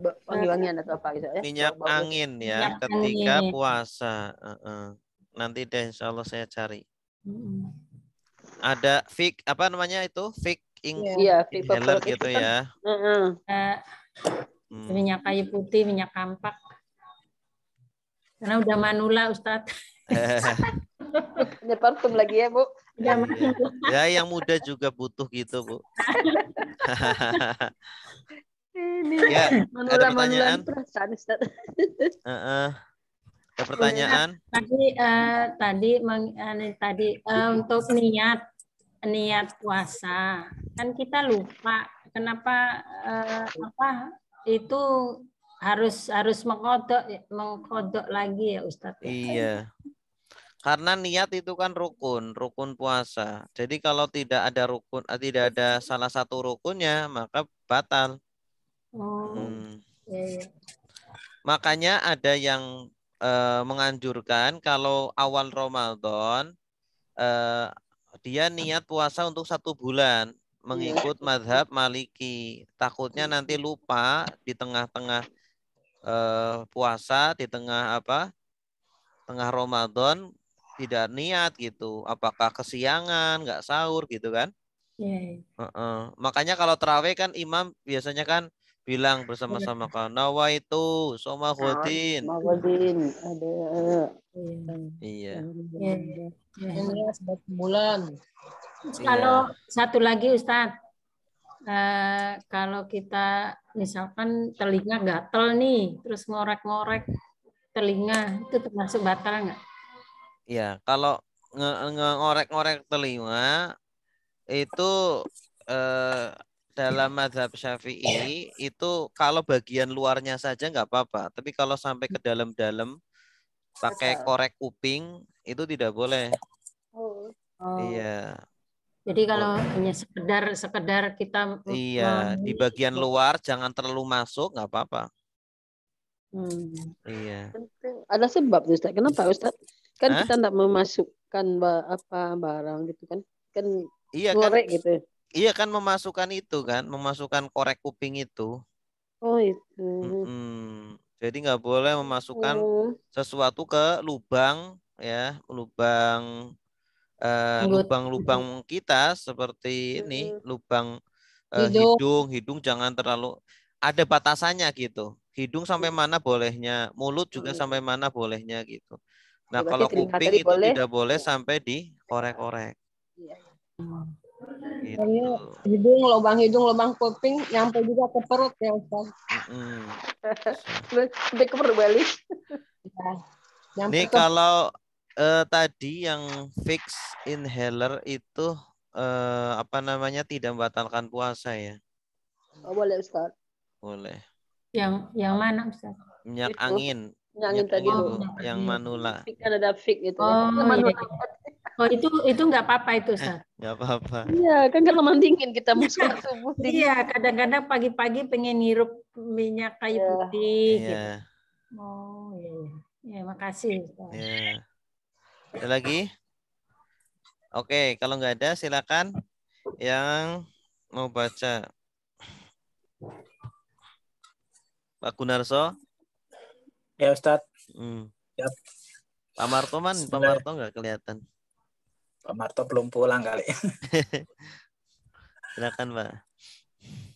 Ba- Wangi-wangian atau apa gitu ya? minyak angin ya Minyak ketika angin. puasa. Heeh. Nanti deh insya Allah saya cari. Mm-mm. Ada fik apa namanya itu? Fik ing Iya, inhaler vapour gitu itu ya. Heeh. Eh, Hmm. minyak kayu putih, minyak kampak. Karena udah manula Ustadz. Ada parfum lagi ya, Bu. Manula. ya yang muda juga butuh gitu bu. Ini. ya ada pertanyaan? perasaan, Ustaz. Heeh. Ada pertanyaan? Tadi eh, tadi meng- eh, tadi eh, untuk niat niat puasa kan kita lupa kenapa eh, apa itu harus harus mengkodok mengkodok lagi ya Ustadz. ya? Iya. Karena niat itu kan rukun, rukun puasa. Jadi kalau tidak ada rukun, eh, tidak ada salah satu rukunnya, maka batal. Oh, Hmm. iya, iya. Makanya ada yang eh, menganjurkan kalau awal Ramadan eh, dia niat puasa untuk satu bulan mengikut madhab Maliki. Takutnya nanti lupa di tengah-tengah eh, puasa, di tengah apa? Tengah Ramadan tidak niat gitu. Apakah kesiangan, nggak sahur gitu kan? Iya, iya. Heeh. Makanya kalau terawih kan imam biasanya kan bilang bersama-sama kan nawa itu soma khodin. Mawadin ada. Iya. Iya. Iya. Iya. ini sebulan bulan. Iya. Kalau satu lagi Ustadz, eh, kalau kita misalkan telinga gatel nih, terus ngorek-ngorek telinga, itu termasuk batal nggak? Iya, kalau nge- nge- ngorek-ngorek telinga itu eh, dalam madhab syafi'i itu kalau bagian luarnya saja nggak apa-apa. Tapi kalau sampai ke dalam-dalam pakai korek kuping itu tidak boleh. Oh. Oh, Iya, Jadi kalau hanya sekedar sekedar kita iya di bagian luar jangan terlalu masuk nggak apa-apa. Hmm. Iya. Ada sebab tuh, Ustaz. Kenapa Ustaz? Kan Hah? kita tidak memasukkan apa barang gitu kan. Kan Iya kan, ngorek gitu. iya kan memasukkan itu kan, memasukkan korek kuping itu. Oh itu. Mm-mm. Jadi nggak boleh memasukkan Oh. sesuatu ke lubang ya, lubang eh, lubang-lubang kita seperti ini, lubang eh, Hidung. hidung, hidung jangan terlalu ada batasannya gitu. Hidung sampai mana bolehnya, mulut juga sampai mana bolehnya gitu. Nah, Berarti kalau kuping itu boleh? tidak boleh sampai dikorek-korek. Iya. Gitu. Hidung, lubang hidung, lubang kuping, nyampe juga ke perut ya Ustaz. Mm-mm. Sampai ke perut balik. Ya. Ke kalau eh, tadi yang fix inhaler itu eh, apa namanya tidak membatalkan puasa ya? Oh, boleh Ustaz. Boleh. Yang yang mana Ustaz? Minyak Itu. angin, Nyangin minyak tadi angin Oh, Bu. Bu, minyak yang angin. manula. Fik kan ada fik gitu. Oh, iya, Manula. iya. Oh itu itu nggak apa-apa itu Ustaz. Nggak apa-apa. Iya, kan kalau mendingin kita subuh dingin. Iya, kadang-kadang pagi-pagi pengen hirup minyak kayu Iya. putih. Gitu. Iya, Oh iya, iya. Ya, makasih. Ustaz. iya. Ada lagi? Oke, kalau nggak ada silakan yang mau baca. Pak Gunarso. Ya Ustadz, Hmm. Siap. Pak Marto man, Pak. Marto nggak kelihatan. Pak Marto belum pulang kali. Silakan Pak.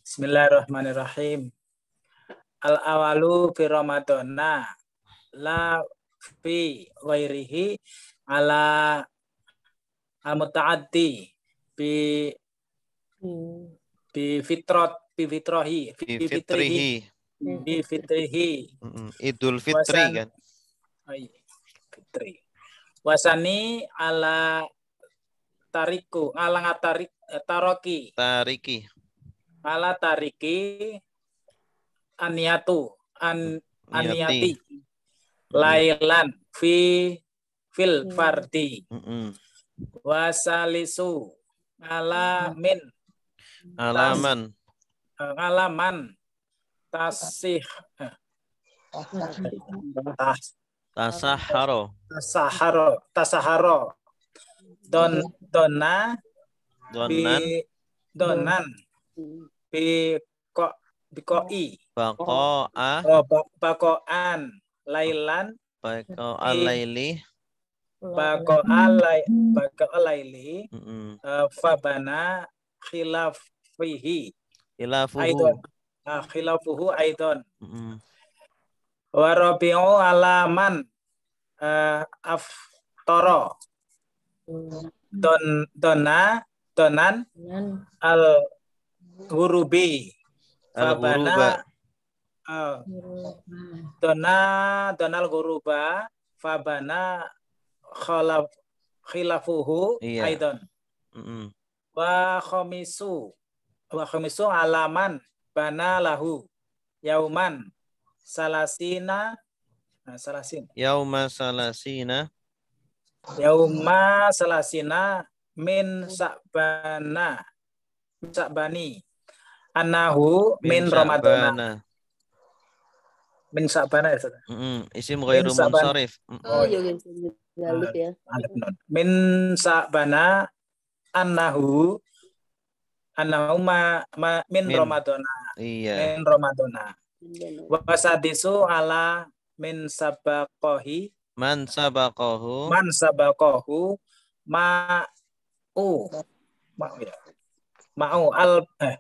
Bismillahirrahmanirrahim. Al awalu fi Ramadana la fi ghairihi ala al mutaaddi bi bi fitrat bi fitrahi Fi bi fitrihi fitrihi. Bi fitrihi Mm-mm. Idul Fitri Wasan. kan. Ay, fitri wasani ala tariku ala ngatarik eh, taroki Tariki. ala tariki aniatu an aniati Niyati. lailan fi fil Hmm. fardi Mm-mm. wasalisu ala min Alaman. eh, ngalaman tasih tas, Tasaharo. tasaharo tasaharo don dona Donan. bi donan bi kok bi koi Bako'a. oh, ba- bakoan lailan Bako alaili. bako alai bako alaili Mm-mm. uh, fabana khilafihi Ilafuhu. Uh, khilafuhu aidon Mm-mm. wa rabi'u alaman uh, aftara don dona donan al gurubi Al-Ghuruba. uh, dona donal guruba fabana khalaf khilafuhu Iya. aidon Mm-mm. wa khamisu wa khamisu alaman bana lahu yauman salasina nah, salasin Yauma salasina. yauma salasina min sa'bana sa'bani anahu min, ramadana min sa'bana ya Ustaz? Mm-mm. Isim ghairu munsharif. Oh, iya, ya. Min sa'bana anahu anahu ma, ma min, Min. ramadana Iya. min ramadana wasadisu ala min sabaqahi Man sabaqahu. man sabaqahu ma'u ma'u ya ma'u al eh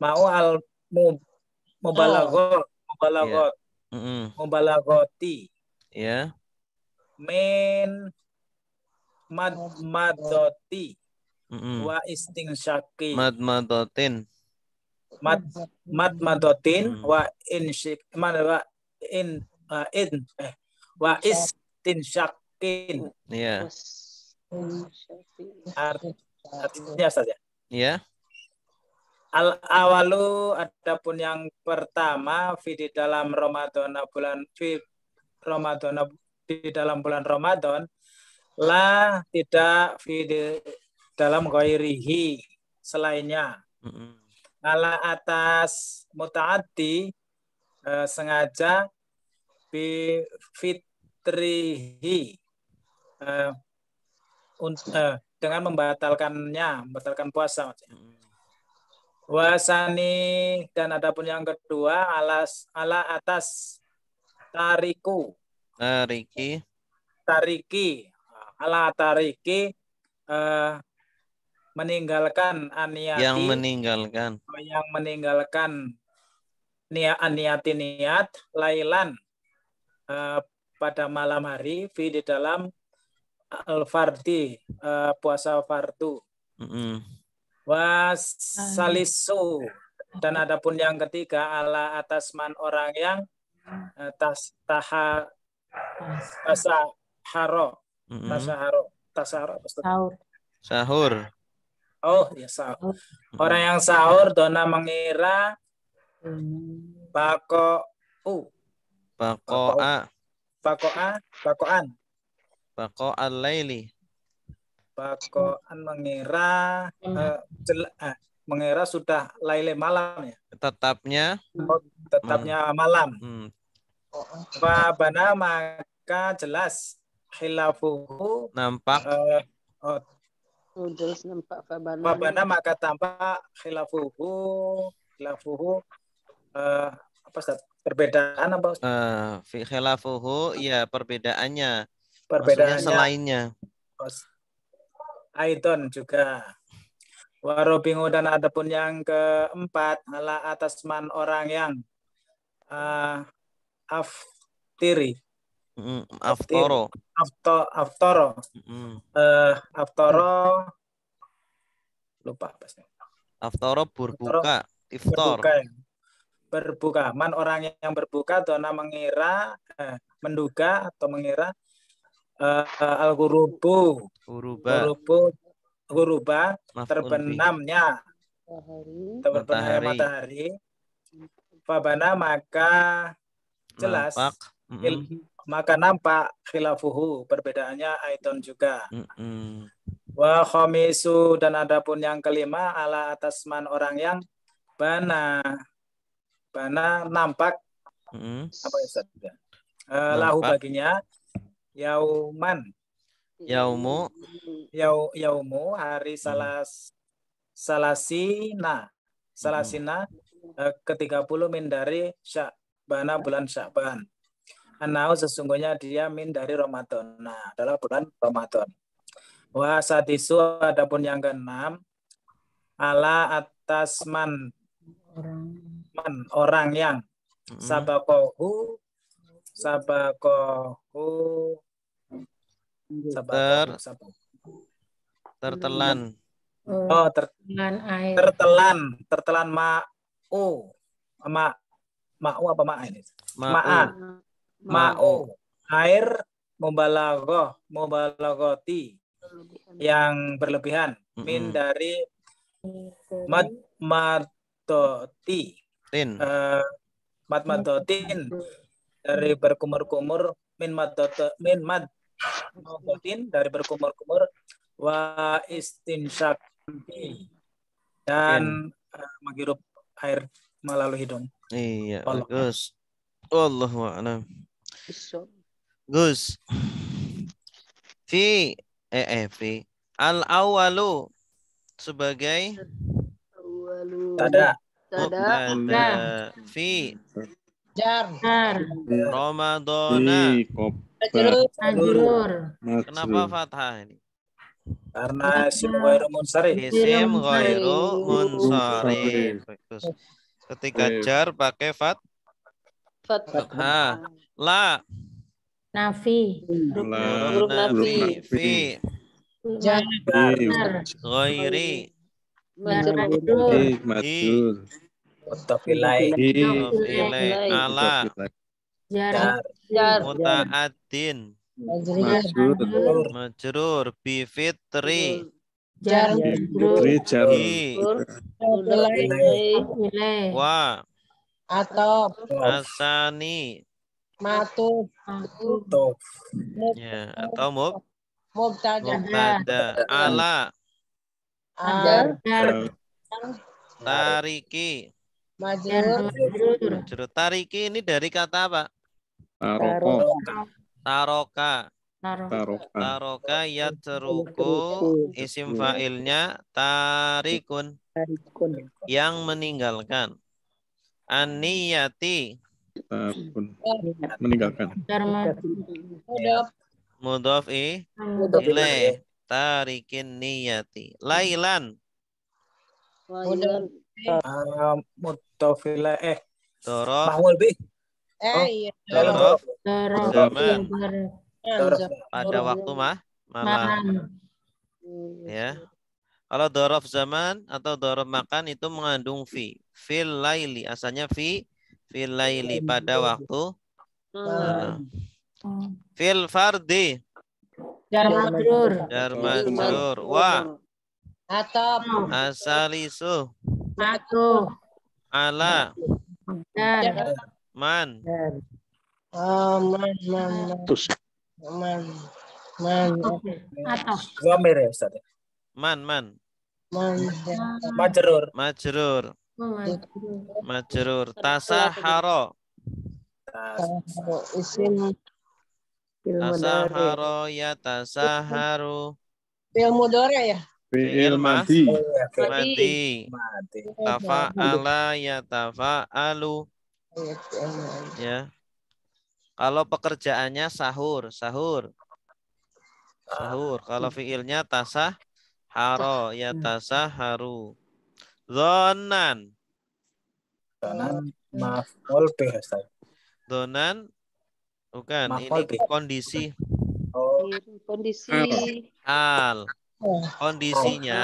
ma'u al mu mubalaghot mubalaghot Mm-mm. mubalaghoti Ya. min mad madoti Mm-mm. wa istinsyaki Mad madotin. Mad mad madotin Hmm. wa insyik man wa in uh, in eh wa istinsyakin Iya. Art- artinya saja Ya. al awalu adapun yang pertama fi di dalam Ramadan bulan fi Ramadan di dalam bulan Ramadan la tidak fi di dalam ghairihi selainnya Mm-mm. Ala atas mutaaddi eh, sengaja bi fitrihi eh, un- eh, dengan membatalkannya membatalkan puasa maksudnya. Wasani dan adapun yang kedua alas ala atas tariku Tariki. tariki ala tariki eh, meninggalkan aniati Yang meninggalkan. yang meninggalkan niat niati niat lailan eh, pada malam hari fi di dalam al fardi eh, puasa fardu Mm-mm. wasalisu dan adapun yang ketiga ala atas man orang yang eh, tas taha tasaharo Mm-mm. tasaharo tasaharo sahur. Sahur. Oh ya sahur. Orang yang sahur dona mengira bako u. Bako'a. bakoa bakoan Bako al-laili. bakoan mengira eh, jel- eh, mengira sudah laile malam ya? Tetapnya. tetapnya malam. Hmm. Fabana maka jelas khilafuhu Nampak. eh, oh, Jelas nampak Fabana. Fabana maka tampak khilafuhu khilafuhu eh, apa Ustaz? Perbedaan apa Ustaz? Eh, fi khilafuhu ya perbedaannya. Maksudnya Perbedaannya selainnya. Aidon juga. Warobingu dan adapun yang keempat ala atas man orang yang uh, aftiri Mm, Aftoro. afto aftoro Mm. eh aftoro lupa apa sih Aftoro berbuka. Iftor. berbuka ya. berbuka man orang yang berbuka dona mengira eh, menduga atau mengira eh, al gurubu Uruba. gurubu guruba terbenamnya Matahari. terbenamnya Matahari. matahari fabana maka jelas Nampak. Mm-mm. il- maka nampak khilafuhu perbedaannya aiton juga. Wa khamisu dan adapun yang kelima ala atas man orang yang bana. Bana nampak. Mm-mm. apa ya Ustaz? Eh, lahu baginya yauman. Yaumu. yau yaumu hari salas salasina. Salasina eh, ke-30 min dari Sya'bana bulan Sya'ban. Anau sesungguhnya dia min dari Ramadan. Nah, adalah bulan Ramadan. Wa sadisu adapun yang keenam ala atas man Orang. man orang yang Mm-mm. sabakohu sabakohu sabakohu, sabakohu. Tertelan. Oh, Oh, ter, dengan air. tertelan tertelan ma'u ma ma'u apa ma ini ma'a Ma'u. air mubalaghah mubalagoti yang berlebihan. Min dari mad madoti Tin. eh, mad madotin dari berkumur-kumur. Min madot min mad madotin dari berkumur-kumur. Wa istinsyak dan eh, menghirup air melalui hidung. Iya, Allah. bagus. Wallahu a'lam. Gus. Fi eh eh fi al awalu sebagai Awalu. Tada Tada. fi Jar. Jar. Ramadana. Majrur. Kenapa fathah ini? karena isim ghairu munsharif. Isim ghairu Munsharif. Ketika jar pakai fat Fathah. La Nafi. La. huruf nafi nafi. Jar. ghairi Jar. Majrur. Majrur. Mutafilai. Ilaih ala Jar. Jar. muta'addin Majrur. majrur. majrur bi fitri Jar. Fitri jar. wa Atau asani matub. Tuh. ya atau mub Mubtada. mubtada ala. Jar. tariki Majrur. Majrur. majrur tariki ini dari kata apa Taroko. taroka Taruh. Taroka. taroka yatruku isim fa'ilnya tarikun yang meninggalkan aniyati Tarikun. Meninggalkan. Jar. ma- Mudaf. mudhof i ilaih tarikin niyati lailan Wailan. Ah. Eh, dorof mahmul bih. Eh, iya. dorof Dorof. Zaman. Pada waktu mah malam Malam. ya kalau dorof zaman atau dorof makan itu mengandung fi fil laili asalnya fi fil laili pada waktu. Malam. Hmm. fil fardi. Jar majrur. jar majrur wa. Atau asalisu. Satu. ala. Man. Oh, man, man, man, Terus. man, man, Atau. Zamir ya Ustaz. man man. Man, Majrur. majrur majrur. tasaharo isim tasaharo ya tasaharu fi'il mudhari ya. Fi'il mati Mati. tafa'ala ya tafa'alu Ya. Kalau pekerjaannya sahur, sahur. Sahur. Kalau fiilnya tasah haro, ya tasah Zonan. Donan maf'ul bih Ustaz. Donan bukan Maf'ul ini kondisi Oh, Kondisi hal. Kondisinya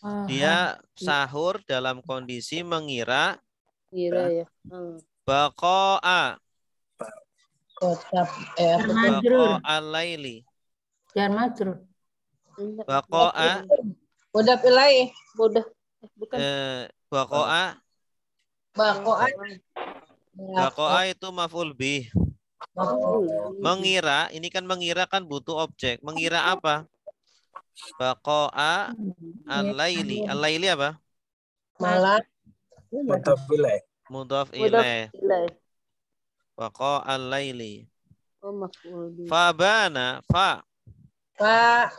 hal. dia sahur dalam kondisi mengira Kira ya. Hmm. bakoa Tetap eh bakoa laili Jar majrur. Bakoa udah pilih Mudah. Bukan. eh, bakoa. Bakoan. bakoa. Itu maf'ul bih. Mengira ini kan mengira kan butuh objek. Mengira apa? Bakoa al-laili. Al-laili apa? Malam. mutafilai. mudhaf Mudah. ilaih Ilai. bakoa al-laili. Oh, maf'ul bih. fabana fa. Pak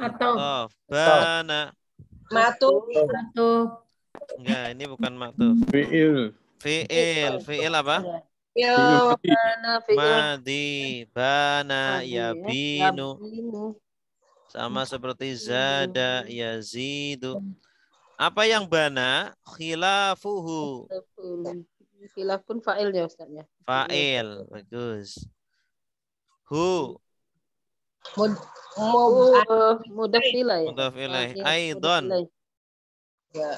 Atau. Bana Matu. atau enggak ini bukan maktuf Fi'il. fi'il. Fi'il apa? Fi'il. madi bana ya. yabinu. Sama seperti zada yazidu. Apa yang bana? Khilafuhu. Khilaf pun fa'il ya Ustaz ya. fa'il. Bagus. Hu Mud. Mud. mudah ilai. mudhaf ilaih Ah, iya, mudah aidon ilai. Ya.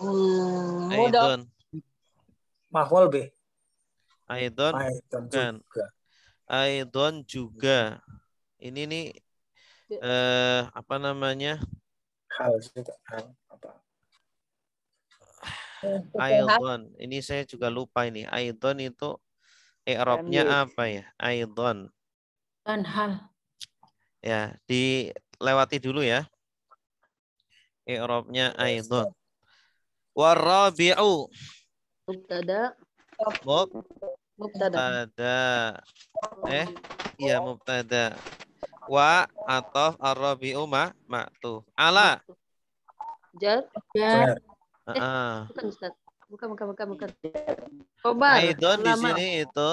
Hmm, Mudah. aidon Maf'ul bih. aidon Aidon bukan. juga. aidon juga ini nih eh apa namanya Hal juga. Hal. Apa? aidon ini saya juga lupa ini aidon itu i'rabnya apa ya aidon dan hal. Ya dilewati dulu ya i'rabnya aidon warabi'u Mubtada. Mubtada. mubtada eh iya mubtada wa ataf arabi'u ma ma'tuf ala Jar. Jar Heeh. Bukan Ustaz. Bukan, bukan, bukan, bukan. Kobar. Aidon di sini itu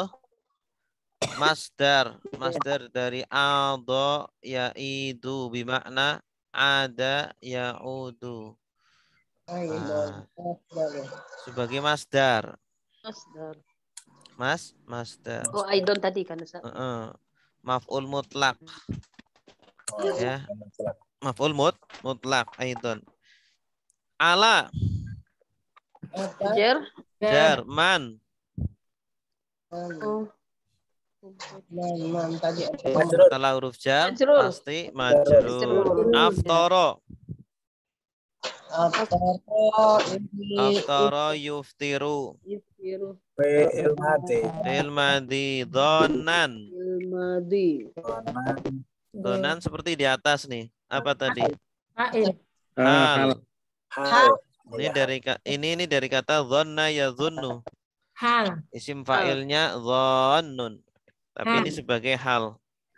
masdar, masdar dari aldo yaidu bimakna ada yaudu Aidon. sebagai masdar. Masdar. Mas, masdar. Oh, Aidon tadi kan Ustaz. Heeh. Maf'ul mutlak Oh, ya. Maf'ul mut mutlak aidon. Ala Jar. jar man Oh. Setelah huruf jar pasti majrur. Aftoro Aftaro ini aftoro yuftiru Yufiru. Fi'il madi. fil madi donan Ilmadi. donan seperti di atas nih. Apa tadi? fa'il. Ah, Hal. Hal. Ini dari ini ini dari kata dzanna yazunnu. Hal. Isim fa'ilnya dhannun. Tapi ini Hal. sebagai hal.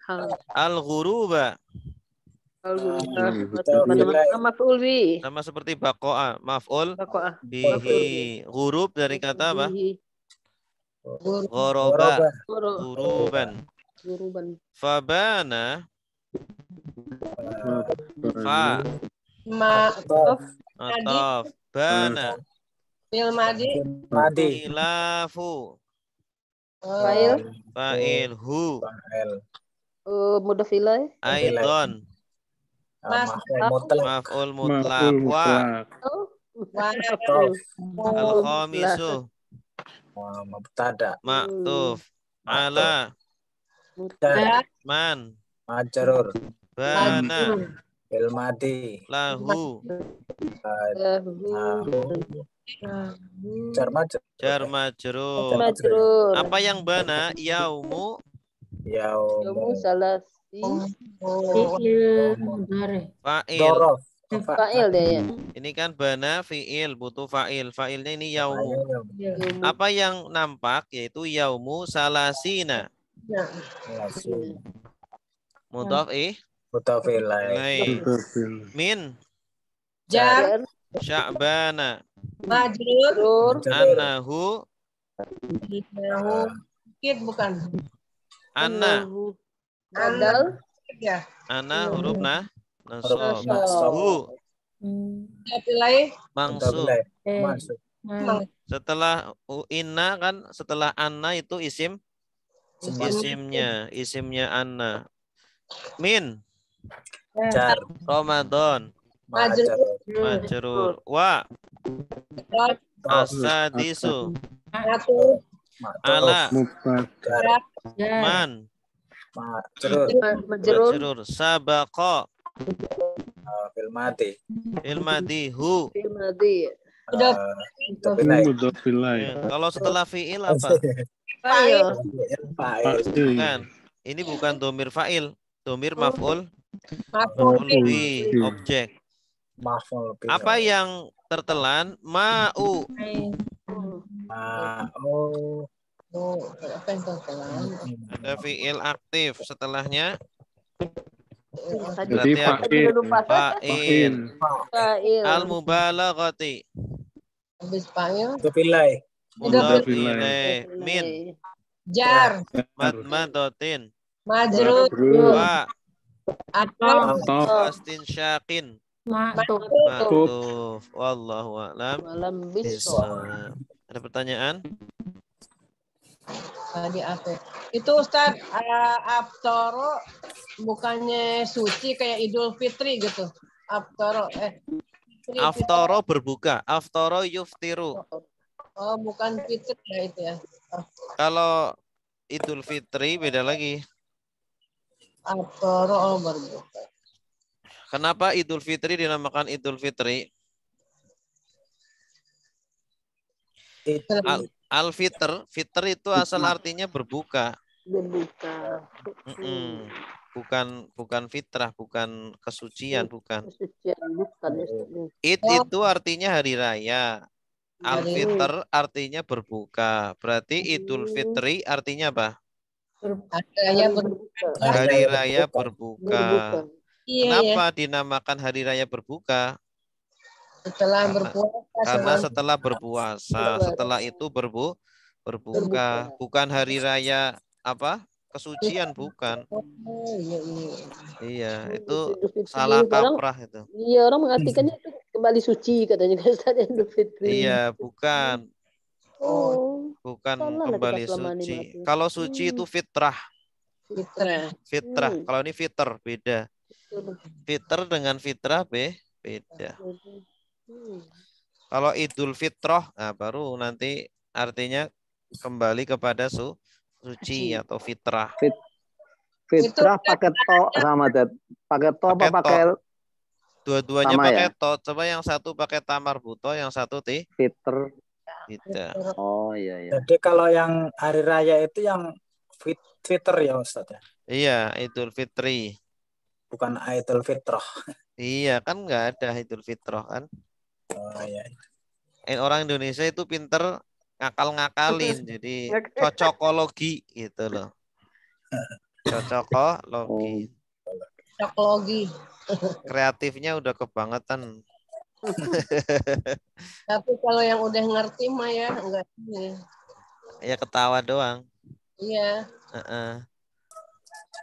Hal. Al-ghuruba. Maf'ul bi. sama seperti bakoa, maf'ul bihi. Ghurub dari kata apa? Ghoroba, Guru. ghuruban. Guruban. Fabana fa ma ataf bana fil madi Madi. ilafu Fa'il. fa'il hu Fa'il. Uh, mudhaf ilai. aidon Maf'ul mutlak. Maf'ul wa mutlak. Oh. Ma'tuf. ala Dan man majrur. bana Fi'il madi. lahu Lahu. Jar majrur. jar majrur Majrur. apa yang bana yaumu Yaum. Yamu salasi. Fi'il mudhari. fa'il. Fa'il dia ya. ini kan bana fi'il butuh fa'il fa'ilnya ini yaumu apa yang nampak yaitu yaumu salasina mudhaf ih Mutafilai. ilaih. min jar Jar. sya'bana majrur annahu Innahu Kid bukan. Ana. Innahu Badal. Ya. Ana huruf nah. Nasab. nasab. Mangsub. Hmm. Setelah inna kan setelah anna itu isim isimnya, isimnya anna. Min Eh, Jar. Ramadan Majrur. majrur wa. Asadisu Satu. ala man Majrur. Ma- Majrur. majrur sabaqa Fil mati. ilmadi hu Fil madhi. Udah. Itu pilih. Mudhof ilaih. Ya, kalau setelah fiil apa Fa'il. Bukan ini bukan domir fa'il domir maf'ul Maf'ul maf'ul bi objek Maf'ul apa yang tertelan mau Ma'u. Oh, apa yang tertelan? ada fiil aktif setelahnya Jadi fa'il. fa'il Fa'il. al mubalaghati Habis fa'il. Ilaih. ilaih min Jar. madmadatin Majrur. Majrur. wa Atau. Astin syakin Maktub. maktuf wallahu a'lam Malam bisa biswa. ada pertanyaan Tadi apa? Itu Ustaz, uh, Aftoro bukannya suci kayak Idul Fitri gitu. Aftoro eh Fitri, aftoro berbuka aftoro yuftiru Fitri. Oh, bukan Fitri ya itu ya. kalau Idul Fitri beda lagi Aftoro oh berbuka. Kenapa Idul Fitri dinamakan Idul Fitri Al, al fitr fitr itu asal artinya berbuka Berbuka. Mm-mm. bukan bukan fitrah bukan kesucian bukan Kesucian bukan. Id Oh. itu artinya hari raya al Hari- fitr artinya berbuka berarti Idul Fitri artinya apa Adanya berbuka. Berbuka. hari raya berbuka Berbuka. Iya ya. kenapa dinamakan hari raya berbuka Setelah Karena- berpuasa. karena setelah- berpuasa setelah itu berbu berbuka bukan hari raya apa kesucian bukan Oh, iya, iya. iya itu Fitri. salah Orang- kaprah itu Iya orang mengartikannya itu kembali suci katanya Ustaz Idul Fitri. iya bukan Oh, bukan Salah kembali suci kalau suci Hmm. itu fitrah Fitrah. fitrah Hmm. kalau ini fitr beda fitr dengan fitrah be beda Hmm. kalau idul fitroh nah baru nanti artinya kembali kepada su suci atau fitrah Fitrah pakai to sama dat. Pakai to apa Pakai dua-duanya pakai ya? to coba yang satu pakai tamar buto yang satu ti fitr? tidak Oh iya iya. Jadi kalau yang hari raya itu yang fit, fitr ya Ustaz ya. iya idul fitri Bukan Idul Fitrah. iya kan nggak ada idul fitroh kan Oh iya. Eh, orang Indonesia itu pinter ngakal-ngakalin jadi cocokologi gitu loh cocokologi Coklogi. kreatifnya udah kebangetan Tapi kalau yang udah ngerti mah ya enggak ini. ya ketawa doang Iya. Heeh.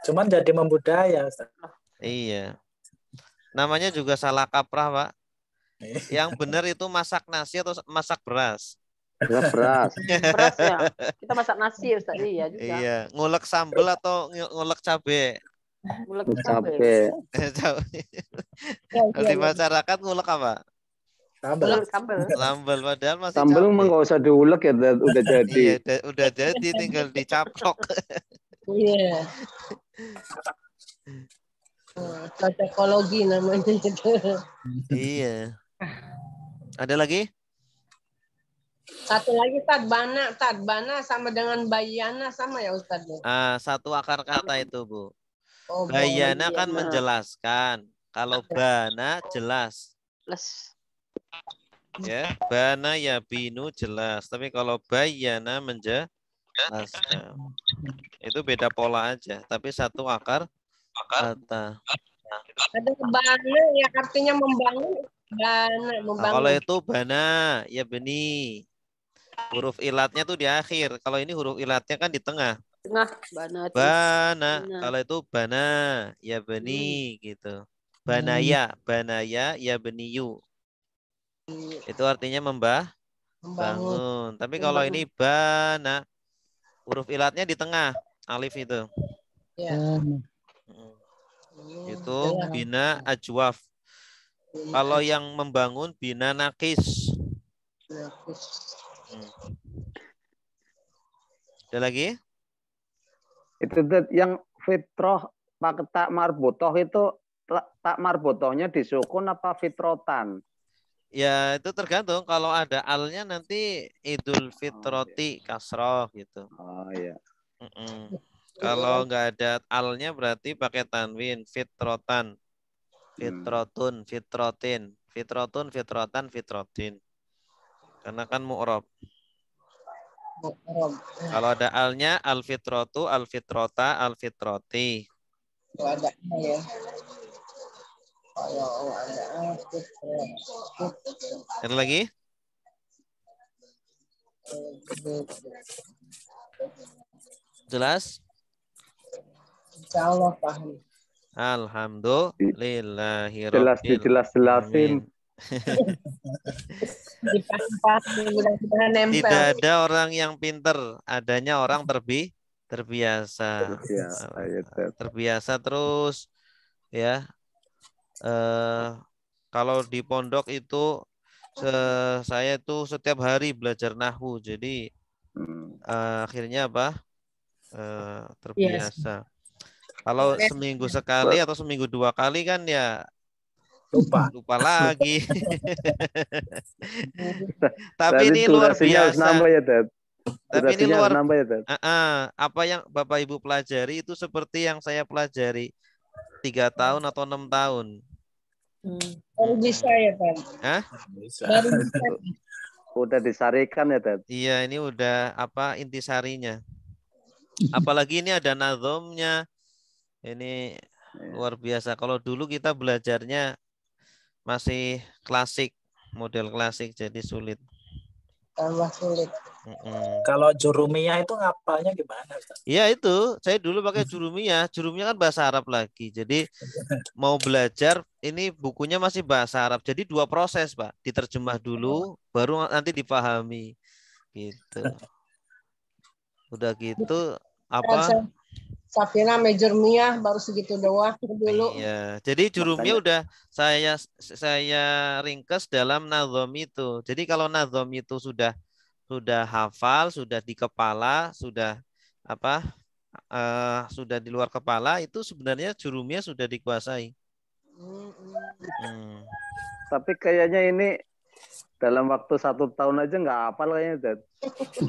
Cuman jadi membudaya Ustaz. Iya namanya juga salah kaprah pak yang benar itu masak nasi atau masak beras Ya beras. Beras ya. Kita masak nasi Ustaz. Iya juga. iya ngulek sambel atau ng- ngulek cabe Mulai Cabe. Cabe. Iya, iya, di iya. masyarakat ngulek apa Sambal. Sambal. sambal padahal masih Sambal cabe. mah nggak usah diulek ya udah iya jadi. udah, udah jadi tinggal dicaplok Iya. Oh, Cocokologi namanya itu. iya ada lagi Satu lagi tadbana, tadbana sama dengan bayana sama ya Ustaz. ya? ah satu akar kata itu bu Oh, bayana kan bayana. menjelaskan kalau bana jelas Plus. ya bana ya binu jelas tapi kalau bayana menjelaskan itu beda pola aja tapi satu akar kata Ada bana ya artinya membangun. Bana, Nah, membangun. kalau itu bana ya beni Huruf ilatnya tuh di akhir. Kalau ini huruf ilatnya kan di tengah. Tengah. Banati. Bana. Bana. Kalau itu bana, ya beni gitu. Hmm. Banaya, banaya, ya beniyu. Itu artinya membah, Membangun. bangun. Tapi kalau ini bana, huruf ilatnya di tengah, alif itu. Ya. Hmm, Itu jelas. bina ajwaf. Kalau yang membangun bina nakis. Hmm. Ada lagi? Itu yang fitroh pakai tak marbutoh itu tak marbutohnya disukun apa fitrotan? Ya itu tergantung. Kalau ada alnya nanti idul fitroti kasroh gitu. Oh iya. Mm-mm. Kalau nggak ada alnya berarti pakai tanwin fitrotan, fitrotun, fitrotin, fitrotun, fitrotan, fitrotin. Karena kan mu'rob. Mu'rob. Kalau ada alnya al fitrotu, al fitrota, al fitroti. Kalau ada ya. Kalau ada aktif, Ada lagi? Jelas? Insya Allah paham. Alhamdulillahi Jelas dijelas-jelasin. Mudah-mudahan nempel. Tidak ada orang yang pinter, adanya orang terbi terbiasa. Terbiasa, ya. Terbiasa terus ya. Eh kalau di pondok itu se- saya itu setiap hari belajar nahwu. Jadi Hmm. eh, akhirnya apa? Eh, terbiasa. Kalau seminggu sekali atau seminggu dua kali kan ya Lupa. lupa lagi. Tapi Berarti ini luar biasa. nambah ya, Dad. Tapi ini luar nambah ya, Dad. Apa yang Bapak Ibu pelajari itu seperti yang saya pelajari tiga tahun atau enam tahun. Baru bisa ya, Pak. Hah? Baru bisa. Udah disarikan ya, Dad. Iya, ini udah apa intisarinya. Apalagi ini ada nazomnya. Ini luar biasa. Kalau dulu kita belajarnya masih klasik, model klasik jadi sulit. Tambah sulit. Mm-mm. Kalau jurumiyah itu ngapalnya gimana? Ustaz? Iya itu, saya dulu pakai jurumiyah. Jurumiyah kan bahasa Arab lagi. Jadi mau belajar, ini bukunya masih bahasa Arab. Jadi dua proses, Pak. Diterjemah dulu, baru nanti dipahami. Gitu. Udah gitu, apa? Sa- Safina major Mia baru segitu doang dulu. Iya. Jadi jurumiyah udah saya saya ringkes dalam nazom itu. Jadi kalau nazom itu sudah sudah hafal, sudah di kepala, sudah apa? eh, sudah di luar kepala itu sebenarnya jurumiyah sudah dikuasai. Hmm. Tapi kayaknya ini dalam waktu satu tahun aja nggak hafal kayaknya, Dad.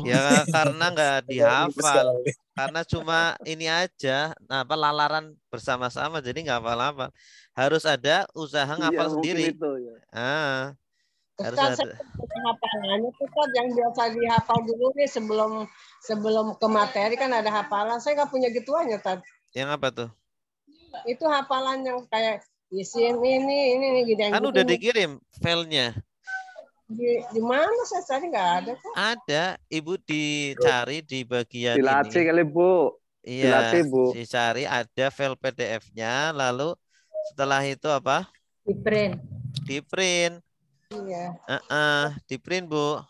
Ya karena nggak dihafal, karena cuma ini aja, nah, apa lalaran bersama-sama, jadi nggak hafal-hafal. Harus ada usaha Iya, ngapal mungkin sendiri. itu, ya. Ah, harus Ustaz, ada. hafalannya tuh Ustaz, yang biasa dihafal dulu nih sebelum sebelum ke materi kan ada hafalan. Saya nggak punya gituannya, Tad. Yang apa tuh? Itu hafalan yang kayak isim ini ini ini gitu. Kan gitu. udah dikirim filenya. Di, di mana saya tadi nggak ada kok. Ada, ibu dicari di bagian Dilatih ini. kali, Bu. Iya, Bu. dicari ada file PDF-nya, lalu setelah itu apa? Di print. Di print. Iya. Heeh, di print, Bu.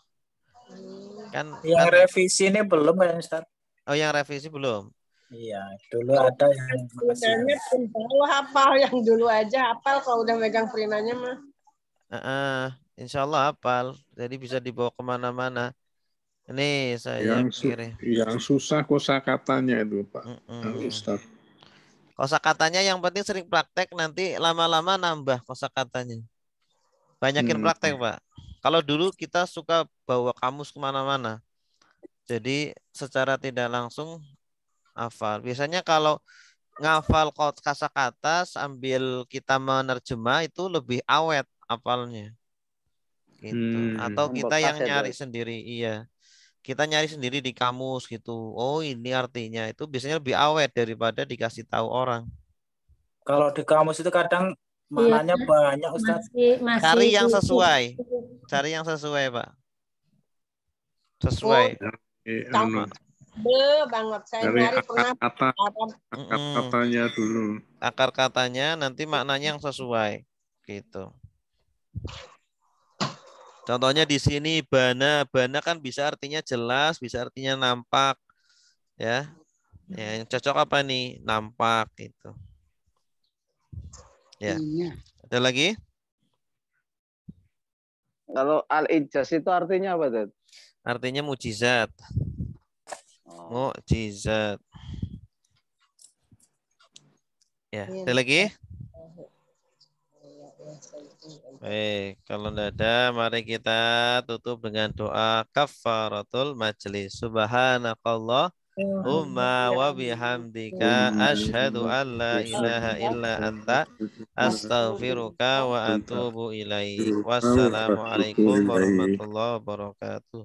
Kan, Yang kan- revisi ini belum kan Ustaz? oh yang revisi belum. Iya, dulu ada yang pun tahu hafal yang dulu aja hafal kalau udah megang perintannya mah. Heeh, insya Allah hafal. Jadi bisa dibawa ke mana-mana. Ini saya Yang, su- yang susah kosakatanya itu, Pak. Mm-mm. Ustaz. Kosakatanya yang penting sering praktek nanti lama-lama nambah kosakatanya. Banyakin Hmm. praktek, Pak. Kalau dulu kita suka bawa kamus ke mana-mana. Jadi secara tidak langsung hafal. Biasanya kalau ngafal kot- kata sambil kita menerjemah itu lebih awet hafalnya. Gitu. Hmm. Atau kita yang ya, nyari Dad? sendiri, iya. Kita nyari sendiri di kamus gitu. Oh, ini artinya. Itu biasanya lebih awet daripada dikasih tahu orang. Kalau di kamus itu kadang maknanya banyak Ustaz. Masih masih Cari yang sesuai. Cari yang sesuai, Pak. Sesuai. Eh, Sama. anu, Be banget. Saya dari nyari pernah akar kata akar katanya dulu. Akar katanya nanti maknanya yang sesuai. Gitu. Contohnya di sini bana, bana kan bisa artinya jelas, bisa artinya nampak. Ya. Ya, yang cocok apa nih? Nampak gitu. Ya. Iya. Ada lagi? Kalau al-ijaz itu artinya apa, Dad? Artinya mujizat. Oh. Mukjizat. Ya, Iya. ada lagi? Baik, kalau tidak ada, mari kita tutup dengan doa kafaratul majlis. Subhanakallah Umma wa bihamdika asyhadu an la ilaha illa anta astaghfiruka wa atubu ilaik. Wassalamualaikum warahmatullahi wabarakatuh.